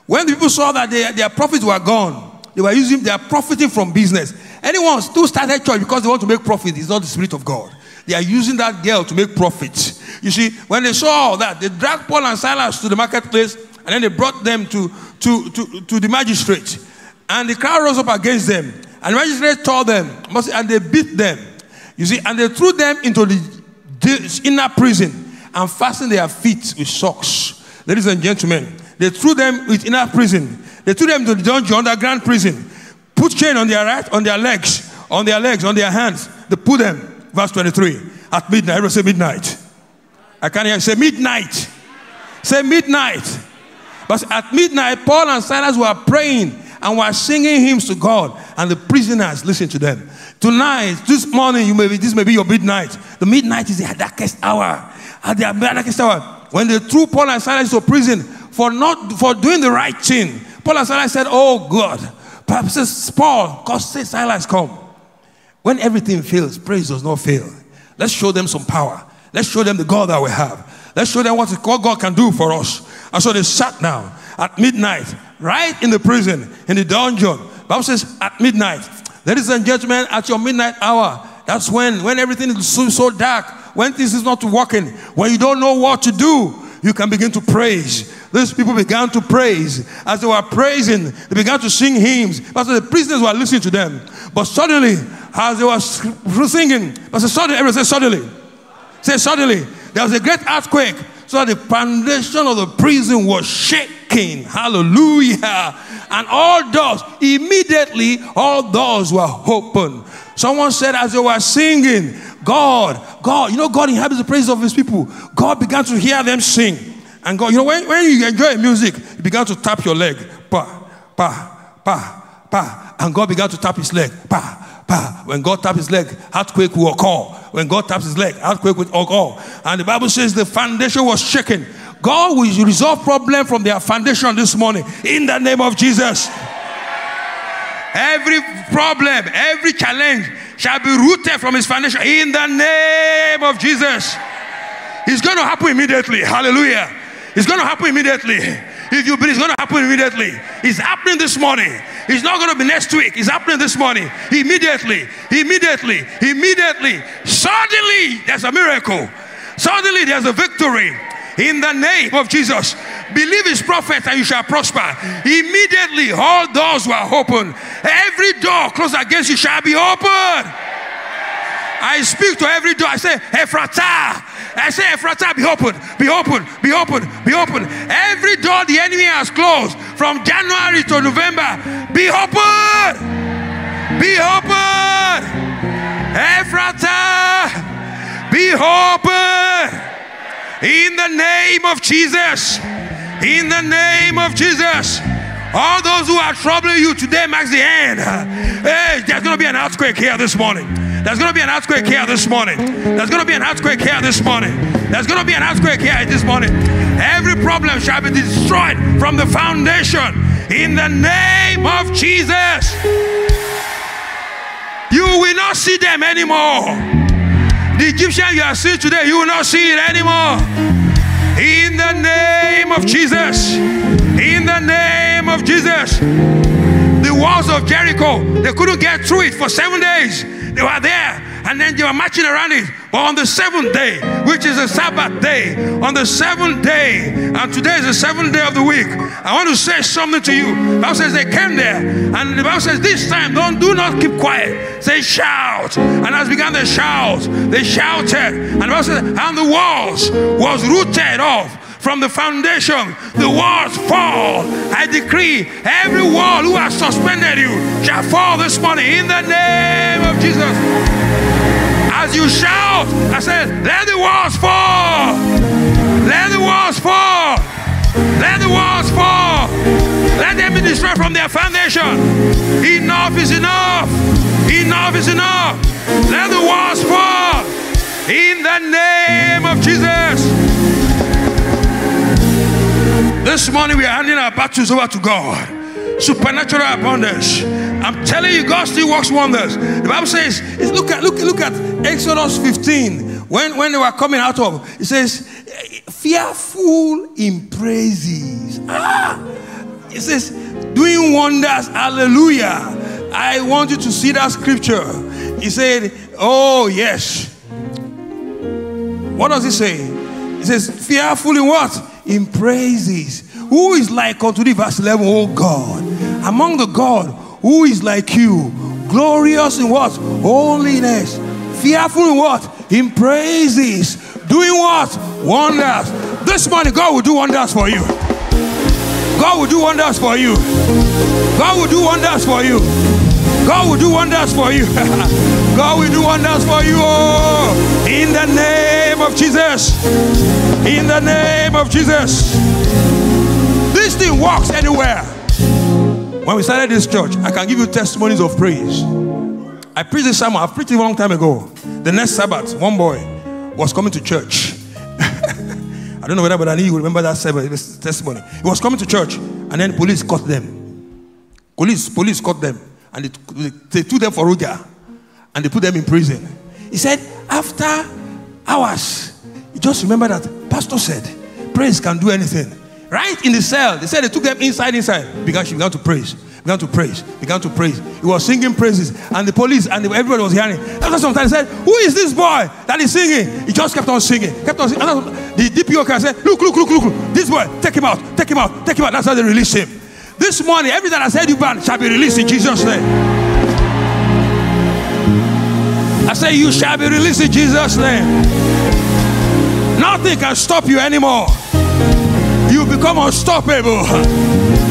when the people saw that they, their profits were gone, they were using, they are profiting from business. Anyone who started church because they want to make profit is not the Spirit of God. They are using that girl to make profit. You see, when they saw all that, they dragged Paul and Silas to the marketplace and then they brought them to, to, to, to the magistrate. And the crowd rose up against them. And the magistrate told them, and they beat them. You see, and they threw them into the inner prison and fastened their feet with socks. Ladies and gentlemen, they threw them with inner prison. They threw them to the dungeon, underground prison. Put chain on their right, on their legs, on their legs, on their hands. They put them. Verse 23. At midnight. Everyone say midnight. I can't hear. you. Say midnight. Say midnight. But at midnight, Paul and Silas were praying and were singing hymns to God, and the prisoners listened to them. Tonight, this morning, you may be, this may be your midnight. The midnight is the darkest hour at the darkest hour. When they threw Paul and Silas to prison for not for doing the right thing, Paul and Silas said, "Oh God, perhaps Paul, say Silas come." When everything fails, praise does not fail. Let's show them some power. Let's show them the God that we have. Let's show them what God can do for us. And so they sat down at midnight. right in the prison, in the dungeon. Bible says at midnight. Ladies and gentlemen, at your midnight hour, that's when, when everything is so, so dark, when this is not working, when you don't know what to do, you can begin to praise. These people began to praise. As they were praising, they began to sing hymns. But the prisoners were listening to them. But suddenly, as they were singing, but suddenly, everyone said suddenly. Say suddenly, there was a great earthquake. So the foundation of the prison was shaking. Hallelujah. And all doors, immediately, all doors were open. Someone said as they were singing, God, God, you know, God inhabits the praises of his people. God began to hear them sing. And God, you know, when, when you enjoy music, you began to tap your leg. Pa, pa, pa, pa. And God began to tap his leg. Pa, pa. When God taps his leg, earthquake will occur. When God taps his leg, earthquake will occur. And the Bible says the foundation was shaken. God will resolve problem from their foundation this morning in the name of Jesus. Every problem, every challenge shall be rooted from his foundation in the name of Jesus. It's going to happen immediately. Hallelujah. It's going to happen immediately. If you believe it's going to happen immediately, it's happening this morning. It's not going to be next week. It's happening this morning. Immediately, immediately, immediately. Suddenly, there's a miracle. Suddenly, there's a victory in the name of Jesus. Believe his prophet and you shall prosper. Immediately, all doors were open. Every door closed against you shall be open. I speak to every door. I say, Ephphatha. I say, Ephphatha, be open, be open, be open, be open. Every door the enemy has closed from January to November, be open. Be open. Ephphatha, be open. In the name of Jesus. In the name of Jesus. All those who are troubling you today marks the end. Hey, there's going to be an earthquake here this morning. There's going to be an earthquake here this morning. There's going to be an earthquake here this morning. There's going to be an earthquake here this morning. Every problem shall be destroyed from the foundation in the name of Jesus. You will not see them anymore. The Egyptian you are seeing today, you will not see it anymore. In the name of Jesus. In the name of Jesus. The walls of Jericho, they couldn't get through it for seven days. They were there and then they were marching around it. But on the seventh day, which is a Sabbath day, on the seventh day, and today is the seventh day of the week, I want to say something to you. The Bible says they came there, and the Bible says this time, don't do not keep quiet. Say shout. And as began the shout, they shouted, and the Bible says, and the walls was rooted off from the foundation, the walls fall. I decree every wall who has suspended you shall fall this morning in the name of Jesus. As you shout, I said, let the walls fall. Let the walls fall. Let the walls fall. Let them be destroyed from their foundation. Enough is enough. Enough is enough. Let the walls fall. In the name of Jesus. This morning we are handing our battles over to God. Supernatural abundance. I'm telling you, God still works wonders. The Bible says, look at look, look at Exodus 15. When, when they were coming out of, it says, fearful in praises. Ah! It says, doing wonders. Hallelujah. I want you to see that scripture. He said, Oh, yes. What does it say? It says, fearful in what? in praises. Who is like unto thee? Verse 11, oh God. Among the God, who is like you? Glorious in what? Holiness. Fearful in what? In praises. Doing what? Wonders. This morning, God will do wonders for you. God will do wonders for you. God will do wonders for you. God will do wonders for you. God will do wonders for you. Oh, in the name of Jesus. In the name of Jesus. This thing works anywhere. When we started this church, I can give you testimonies of praise. I preached this sermon, I preached it a long time ago. The next Sabbath, one boy was coming to church. I don't know whether, but I you remember that Sabbath testimony. He was coming to church, and then police caught them. Police, police caught them, and they, they took them for Ruga, and they put them in prison. He said, after hours, he just remembered that pastor said, praise can do anything. Right in the cell. They said they took them inside, inside. Because she began to praise began to praise, began to praise. He was singing praises, and the police and everybody was hearing. After some time, said, Who is this boy that is singing? He just kept on singing, kept on singing. The DPO can said, Look, look, look, look, look. This boy, take him out, take him out, take him out. That's how they released him. This morning, everything that I said you ban shall be released in Jesus' name. I say, You shall be released in Jesus' name. Nothing can stop you anymore. Become unstoppable.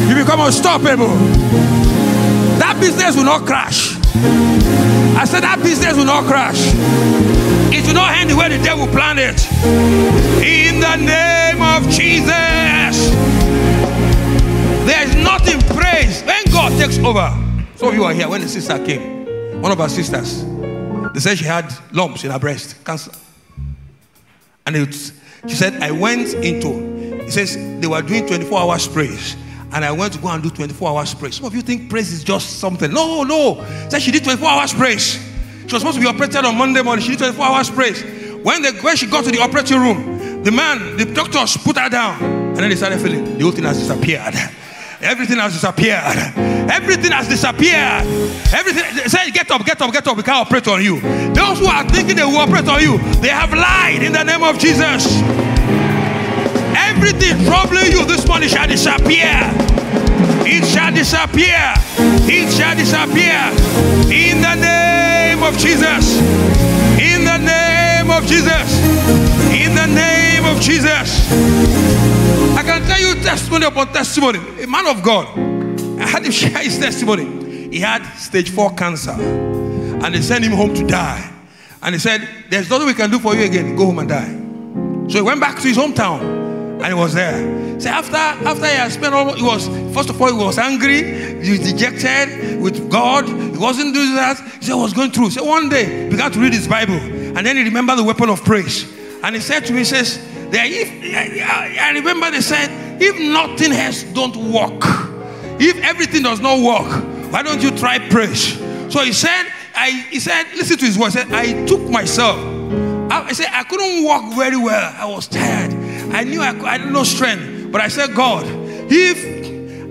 You become unstoppable. That business will not crash. I said that business will not crash. It will not end way the devil planned it. In the name of Jesus. There is nothing praise when God takes over. Some of you are here when the sister came. One of our sisters. They said she had lumps in her breast, cancer. And it, she said, I went into he says they were doing 24 hours praise. And I went to go and do 24 hours praise. Some of you think praise is just something. No, no. Said she did 24 hours praise. She was supposed to be operated on Monday morning. She did 24 hours praise. When, when she got to the operating room, the man, the doctors put her down. And then they started feeling the whole thing has disappeared. Everything has disappeared. Everything has disappeared. Everything. Say, get up, get up, get up. We can't operate on you. Those who are thinking they will operate on you, they have lied in the name of Jesus. Everything troubling you this morning shall disappear. It shall disappear. It shall disappear. In the name of Jesus. In the name of Jesus. In the name of Jesus. I can tell you testimony upon testimony. A man of God, I had him share his testimony. He had stage four cancer, and they sent him home to die. And he said, There's nothing we can do for you again. Go home and die. So he went back to his hometown and he was there. So after after he had spent all, he was first of all he was angry, he was dejected with God. He wasn't doing that. He said, was going through. So one day he began to read his Bible, and then he remembered the weapon of praise. And he said to me, he says, there, if I remember they said, if nothing else don't work, if everything does not work, why don't you try praise? So he said, I he said, listen to his voice. He said, I took myself. I said I couldn't walk very well. I was tired. I knew I, I had no strength. But I said, God, if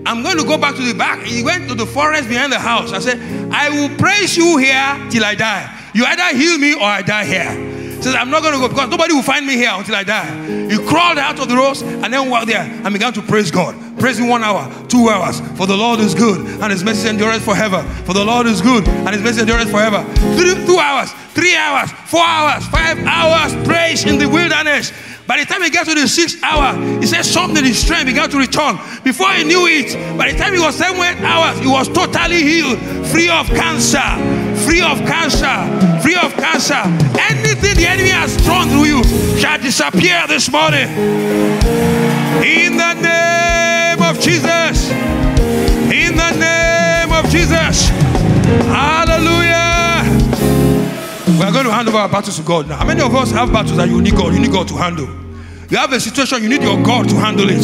I'm going to go back to the back, he went to the forest behind the house. I said, I will praise you here till I die. You either heal me or I die here. He says, I'm not going to go because nobody will find me here until I die. He crawled out of the rose and then walked there and began to praise God. Praising one hour, two hours. For the Lord is good and his mercy endureth forever. For the Lord is good and his mercy endureth forever. Three, two hours, three hours, four hours, five hours, praise in the wilderness. By the time he got to the sixth hour, he said something, his strength began to return. Before he knew it, by the time he was seven hours, he was totally healed, free of cancer, free of cancer, free of cancer. Anything the enemy has thrown through you shall disappear this morning. In the name of Jesus. In the name of Jesus. Hallelujah. We are going to hand over our battles to God now. How many of us have battles that you need God? You need God to handle. You have a situation, you need your God to handle it.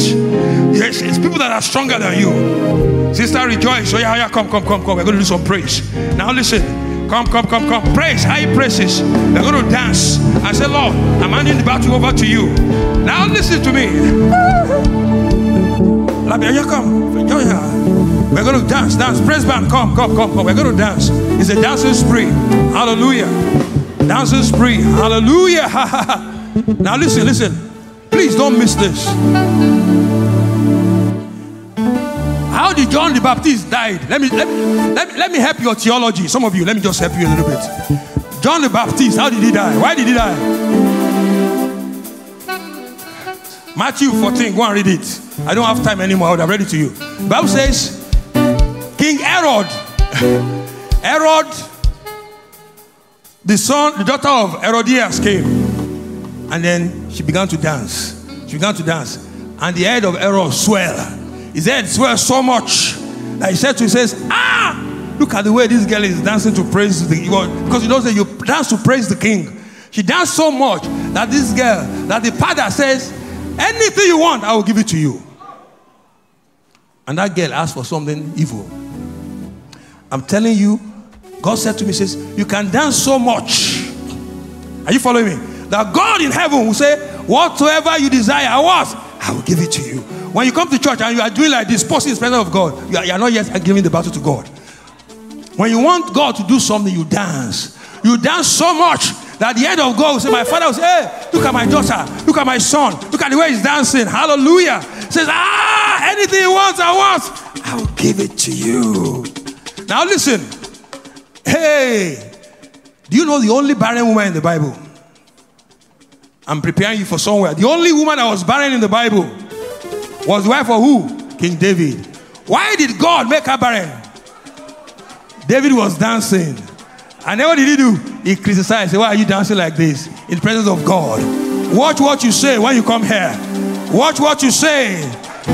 Yes, it's people that are stronger than you. Sister, rejoice. Oh, yeah, yeah, come, come, come, come. We're going to do some praise. Now, listen. Come, come, come, come. Praise, high praises. We're going to dance. I say, Lord, I'm handing the battle over to you. Now, listen to me. Labia, come. We're going to dance, dance. Praise band, come, come, come, come. We're going to dance. It's a dancing spree. Hallelujah. Dancing spree. Hallelujah. now listen, listen. Please don't miss this. How did John the Baptist died? Let me, let me, let me, let me help your theology. Some of you, let me just help you a little bit. John the Baptist, how did he die? Why did he die? Matthew 14, go and read it. I don't have time anymore. I would have read it to you. The Bible says, King Herod, Herod the son, the daughter of Herodias came. And then she began to dance. She began to dance. And the head of Herod swelled. His head swelled so much that he said to says, Ah, look at the way this girl is dancing to praise the God. Because you know that you dance to praise the king. She danced so much that this girl, that the father says, Anything you want, I will give it to you. And that girl asked for something evil. I'm telling you, God said to me, says, You can dance so much. Are you following me? That God in heaven will say, Whatsoever you desire, I was, I will give it to you. When you come to church and you are doing like this, posting the presence of God, you are, you are not yet giving the battle to God. When you want God to do something, you dance. You dance so much that the end of God will say, My father will say, Hey, look at my daughter, look at my son, look at the way he's dancing. Hallelujah. Says, Ah, anything he wants, I want. I'll give it to you. Now listen. Hey, do you know the only barren woman in the Bible? I'm preparing you for somewhere. The only woman that was barren in the Bible was the wife of who? King David. Why did God make her barren? David was dancing. And then what did he do? He criticized. Why are you dancing like this? In the presence of God. Watch what you say when you come here. Watch what you say.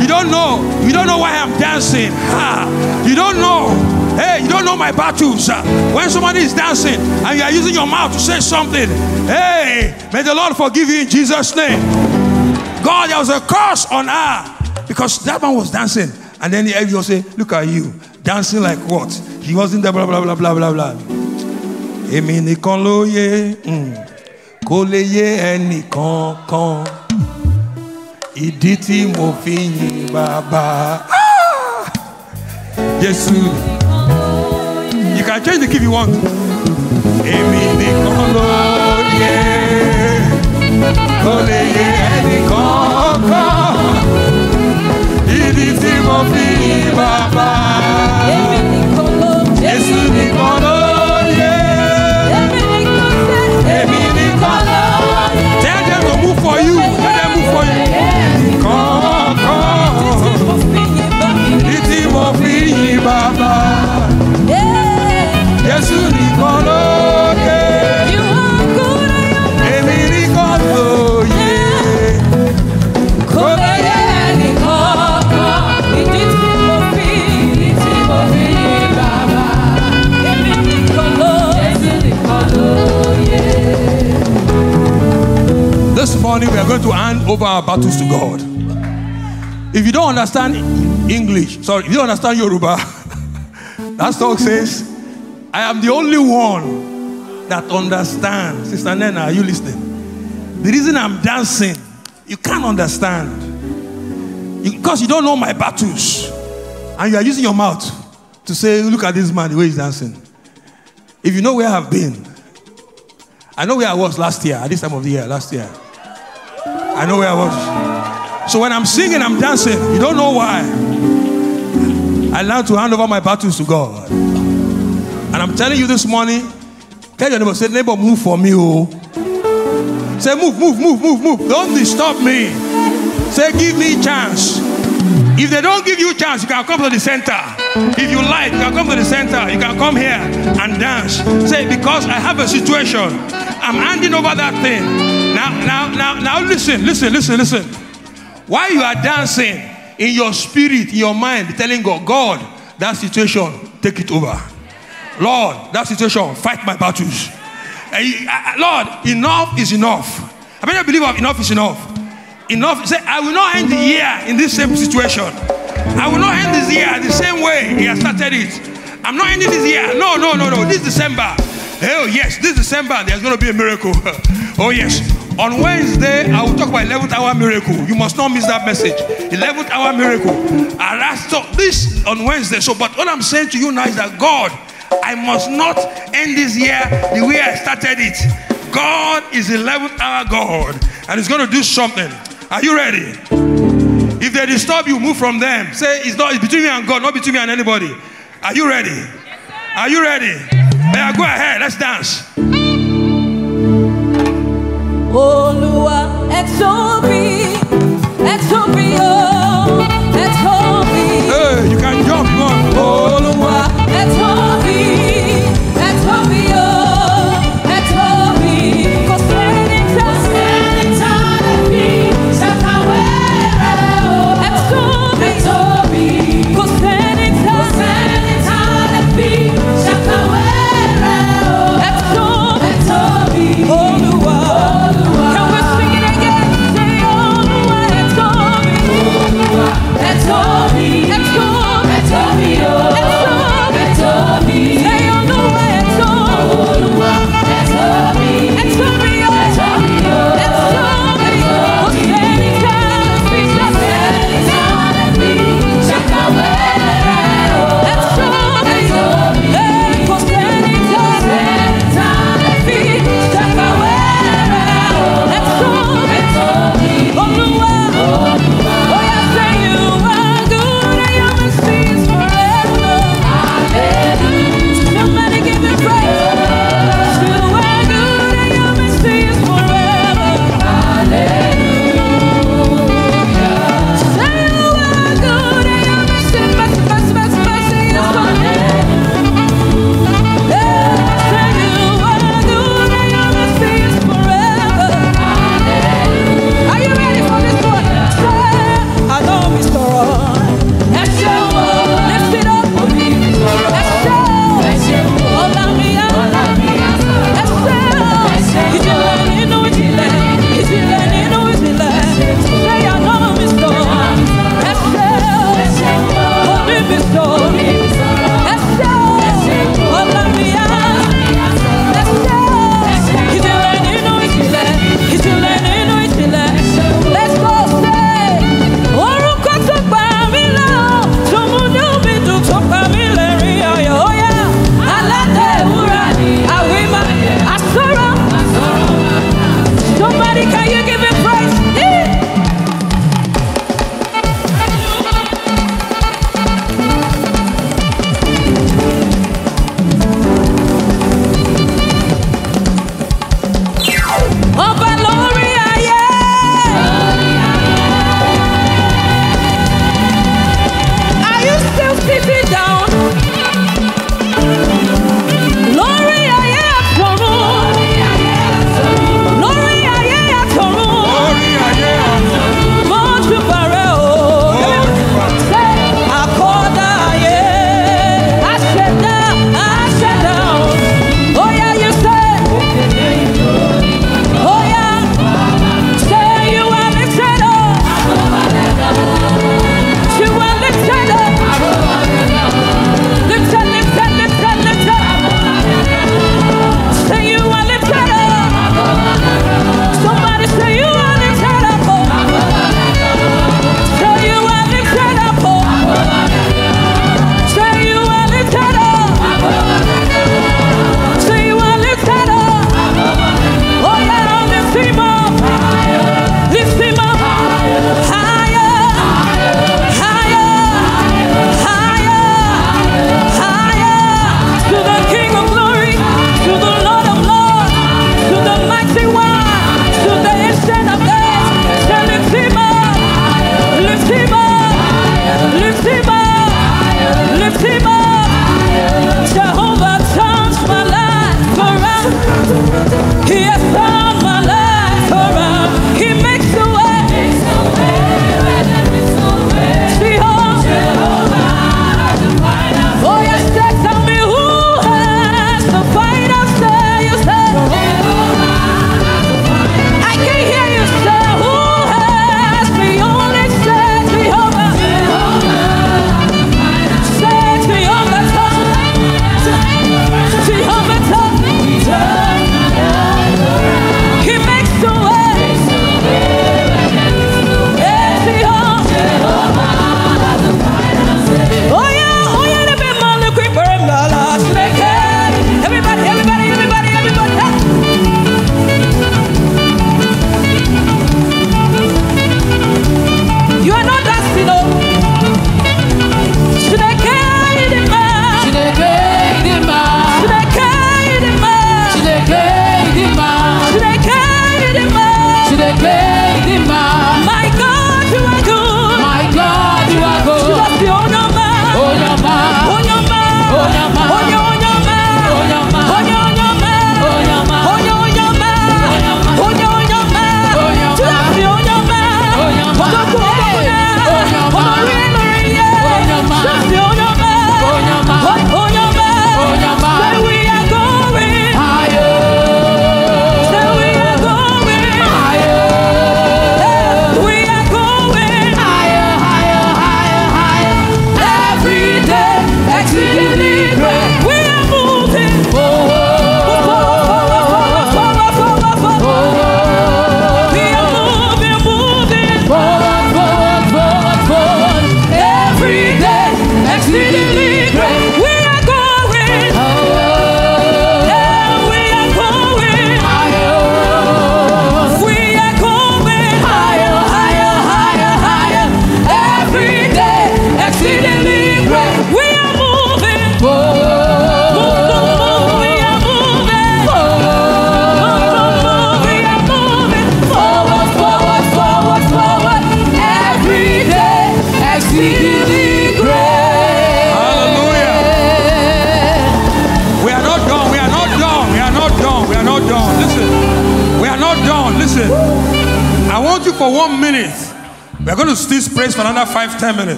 You don't know. You don't know why I'm dancing. Ha. You don't know. Hey, you don't know my battles. When somebody is dancing and you are using your mouth to say something, hey, may the Lord forgive you in Jesus' name. God, there was a curse on her because that man was dancing. And then the will say, Look at you, dancing like what? He wasn't there, blah, blah, blah, blah, blah, blah. Èmi nìkan ló yé, mm, kò lè yé ẹnìkan kan. Ìdí tí mo fi yin bàbá. Jésù. Can change the key if you want. Over our battles to God. If you don't understand English, sorry, if you don't understand Yoruba, that song says, I am the only one that understands. Sister Nena, are you listening? The reason I'm dancing, you can't understand. Because you don't know my battles. And you are using your mouth to say, look at this man, the way he's dancing. If you know where I've been, I know where I was last year, at this time of the year, last year. I know where I was. So when I'm singing, I'm dancing. You don't know why. I learned to hand over my battles to God. And I'm telling you this morning, tell your neighbor, say, neighbor, move for me, oh. Say, move, move, move, move, move. Don't disturb me. Say, give me chance. If they don't give you chance, you can come to the center. If you like, you can come to the center. You can come here and dance. Say, because I have a situation, I'm handing over that thing. Now, now, now, now, listen, listen, listen, listen. While you are dancing in your spirit, in your mind, telling God, God, that situation, take it over. Lord, that situation, fight my battles. Lord, enough is enough. I mean, I believe of enough is enough. Enough. Say, I will not end the year in this same situation. I will not end this year the same way he has started it. I'm not ending this year. No, no, no, no. This December. Oh, yes, this December, there's going to be a miracle. oh, yes. On Wednesday, I will talk about 11th hour miracle. You must not miss that message. 11th hour miracle. And that's so, this on Wednesday. So, but what I'm saying to you now is that God, I must not end this year the way I started it. God is 11th hour God, and He's going to do something. Are you ready? If they disturb you, move from them. Say it's not it's between me and God, not between me and anybody. Are you ready? Are you ready? Yeah, go ahead. Let's dance. Olúwa ẹ tóbi, ẹ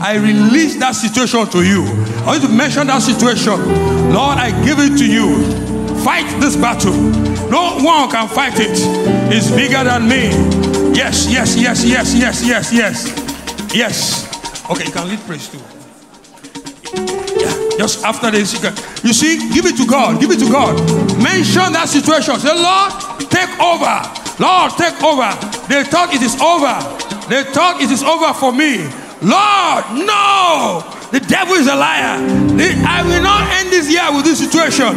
I release that situation to you. I want to mention that situation. Lord, I give it to you. Fight this battle. No one can fight it. It's bigger than me. Yes, yes, yes, yes, yes, yes, yes. Yes. Okay, you can lead praise too. Yeah, just after this, you can. You see, give it to God. Give it to God. Mention that situation. Say, Lord, take over. Lord, take over. They thought it is over. They thought it is over for me. Lord, no! The devil is a liar. I will not end this year with this situation.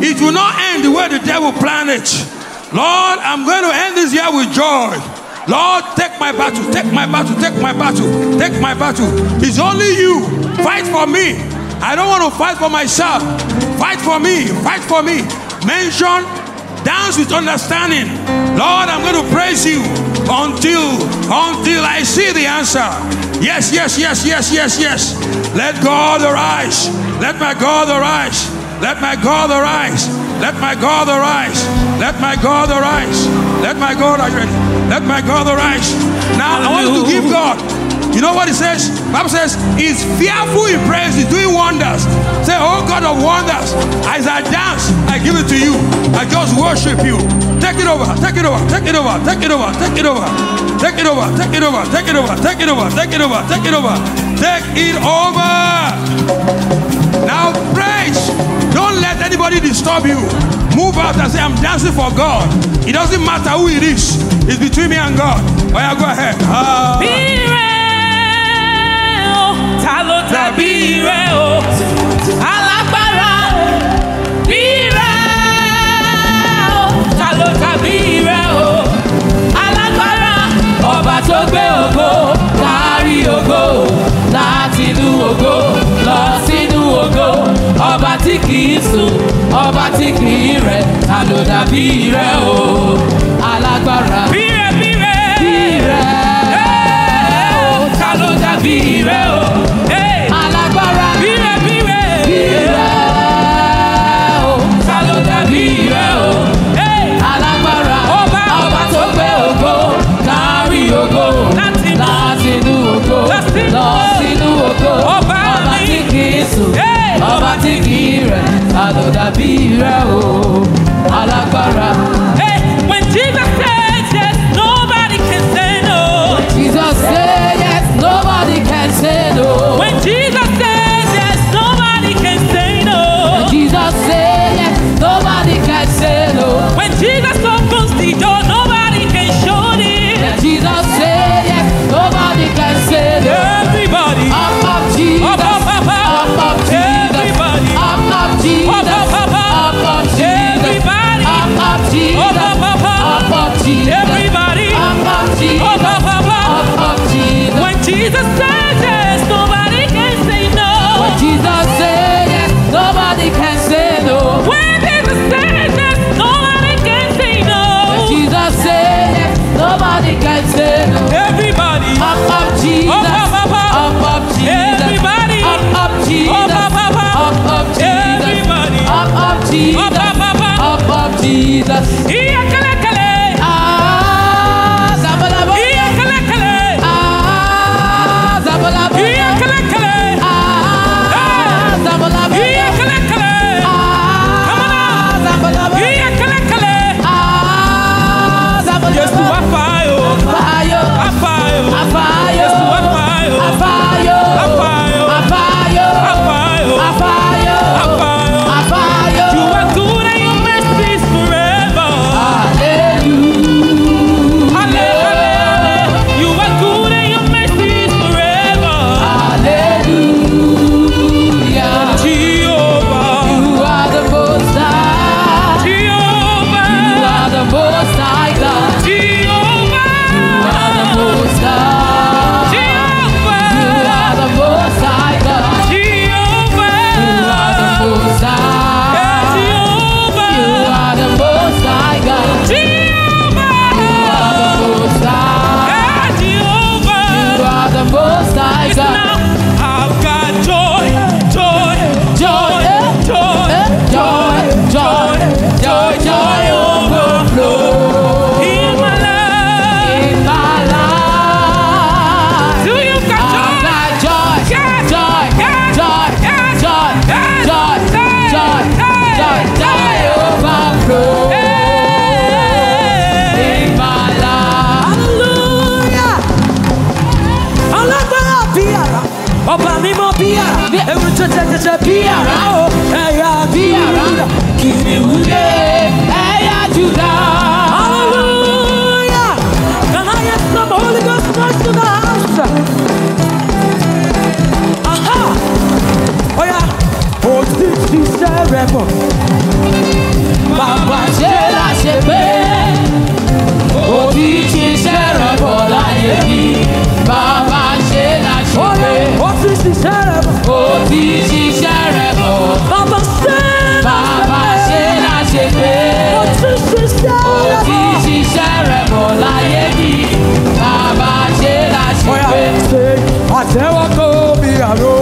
It will not end the way the devil planned it. Lord, I'm going to end this year with joy. Lord, take my battle, take my battle, take my battle, take my battle. It's only you. Fight for me. I don't want to fight for myself. Fight for me, fight for me. Mention Dance with understanding. Lord, I'm going to praise you until until I see the answer. Yes, yes, yes, yes, yes, yes. Let God arise. Let my God arise. Let my God arise. Let my God arise. Let my God arise. Let my God arise. Let my God arise. Now I want to give God. You know what it says? Bible says, He's fearful in praise, He's doing wonders. Say, Oh God of wonders, as I dance, I give it to you. I just worship you. Take it over, take it over, take it over, take it over, take it over, take it over, take it over, take it over, take it over, take it over, take it over, take it over. Now praise. Don't let anybody disturb you. Move out and say, I'm dancing for God. It doesn't matter who it is. It's between me and God. Oh yeah, go ahead. Ah. Ta ló dàbí ire o, alágbára. Ire o, ta ló ire o, alágbára. Ọba tó gbé ògo, kárí ògo, láti inú ògo, lọ sínú ògo. Ọba tí kìí sùn, ọba tí kìí rẹ̀, ta ló dàbí ire o, alágbára. Bíre bíre. àbí rẹ. Oh. ọba mímọ́ bí ara ewu tó tẹ̀tẹ̀tẹ̀ bí ara o ẹ̀yà bí ara kìnìún dé ẹ̀yà Júdà. hallelujah can I hear some Holy Ghost noise to the house. aha oya òtítí sẹ́rẹ̀ mọ̀ bàbá ṣe láṣẹ pé òbí ti sẹ́rẹ̀ bọ̀ láyé ti ṣiṣẹ́ rẹ̀ bọ̀. ó ti ṣiṣẹ́ rẹ̀ bọ̀. bàbá ṣe bàbá ṣe láṣẹ pé. ó ti ṣiṣẹ́ rẹ̀ bọ̀. ó ti ṣiṣẹ́ rẹ̀ bọ̀ láyé mi. bàbá ṣe láṣẹ pé. ṣe àtẹ́wọ́ tó bí àrò.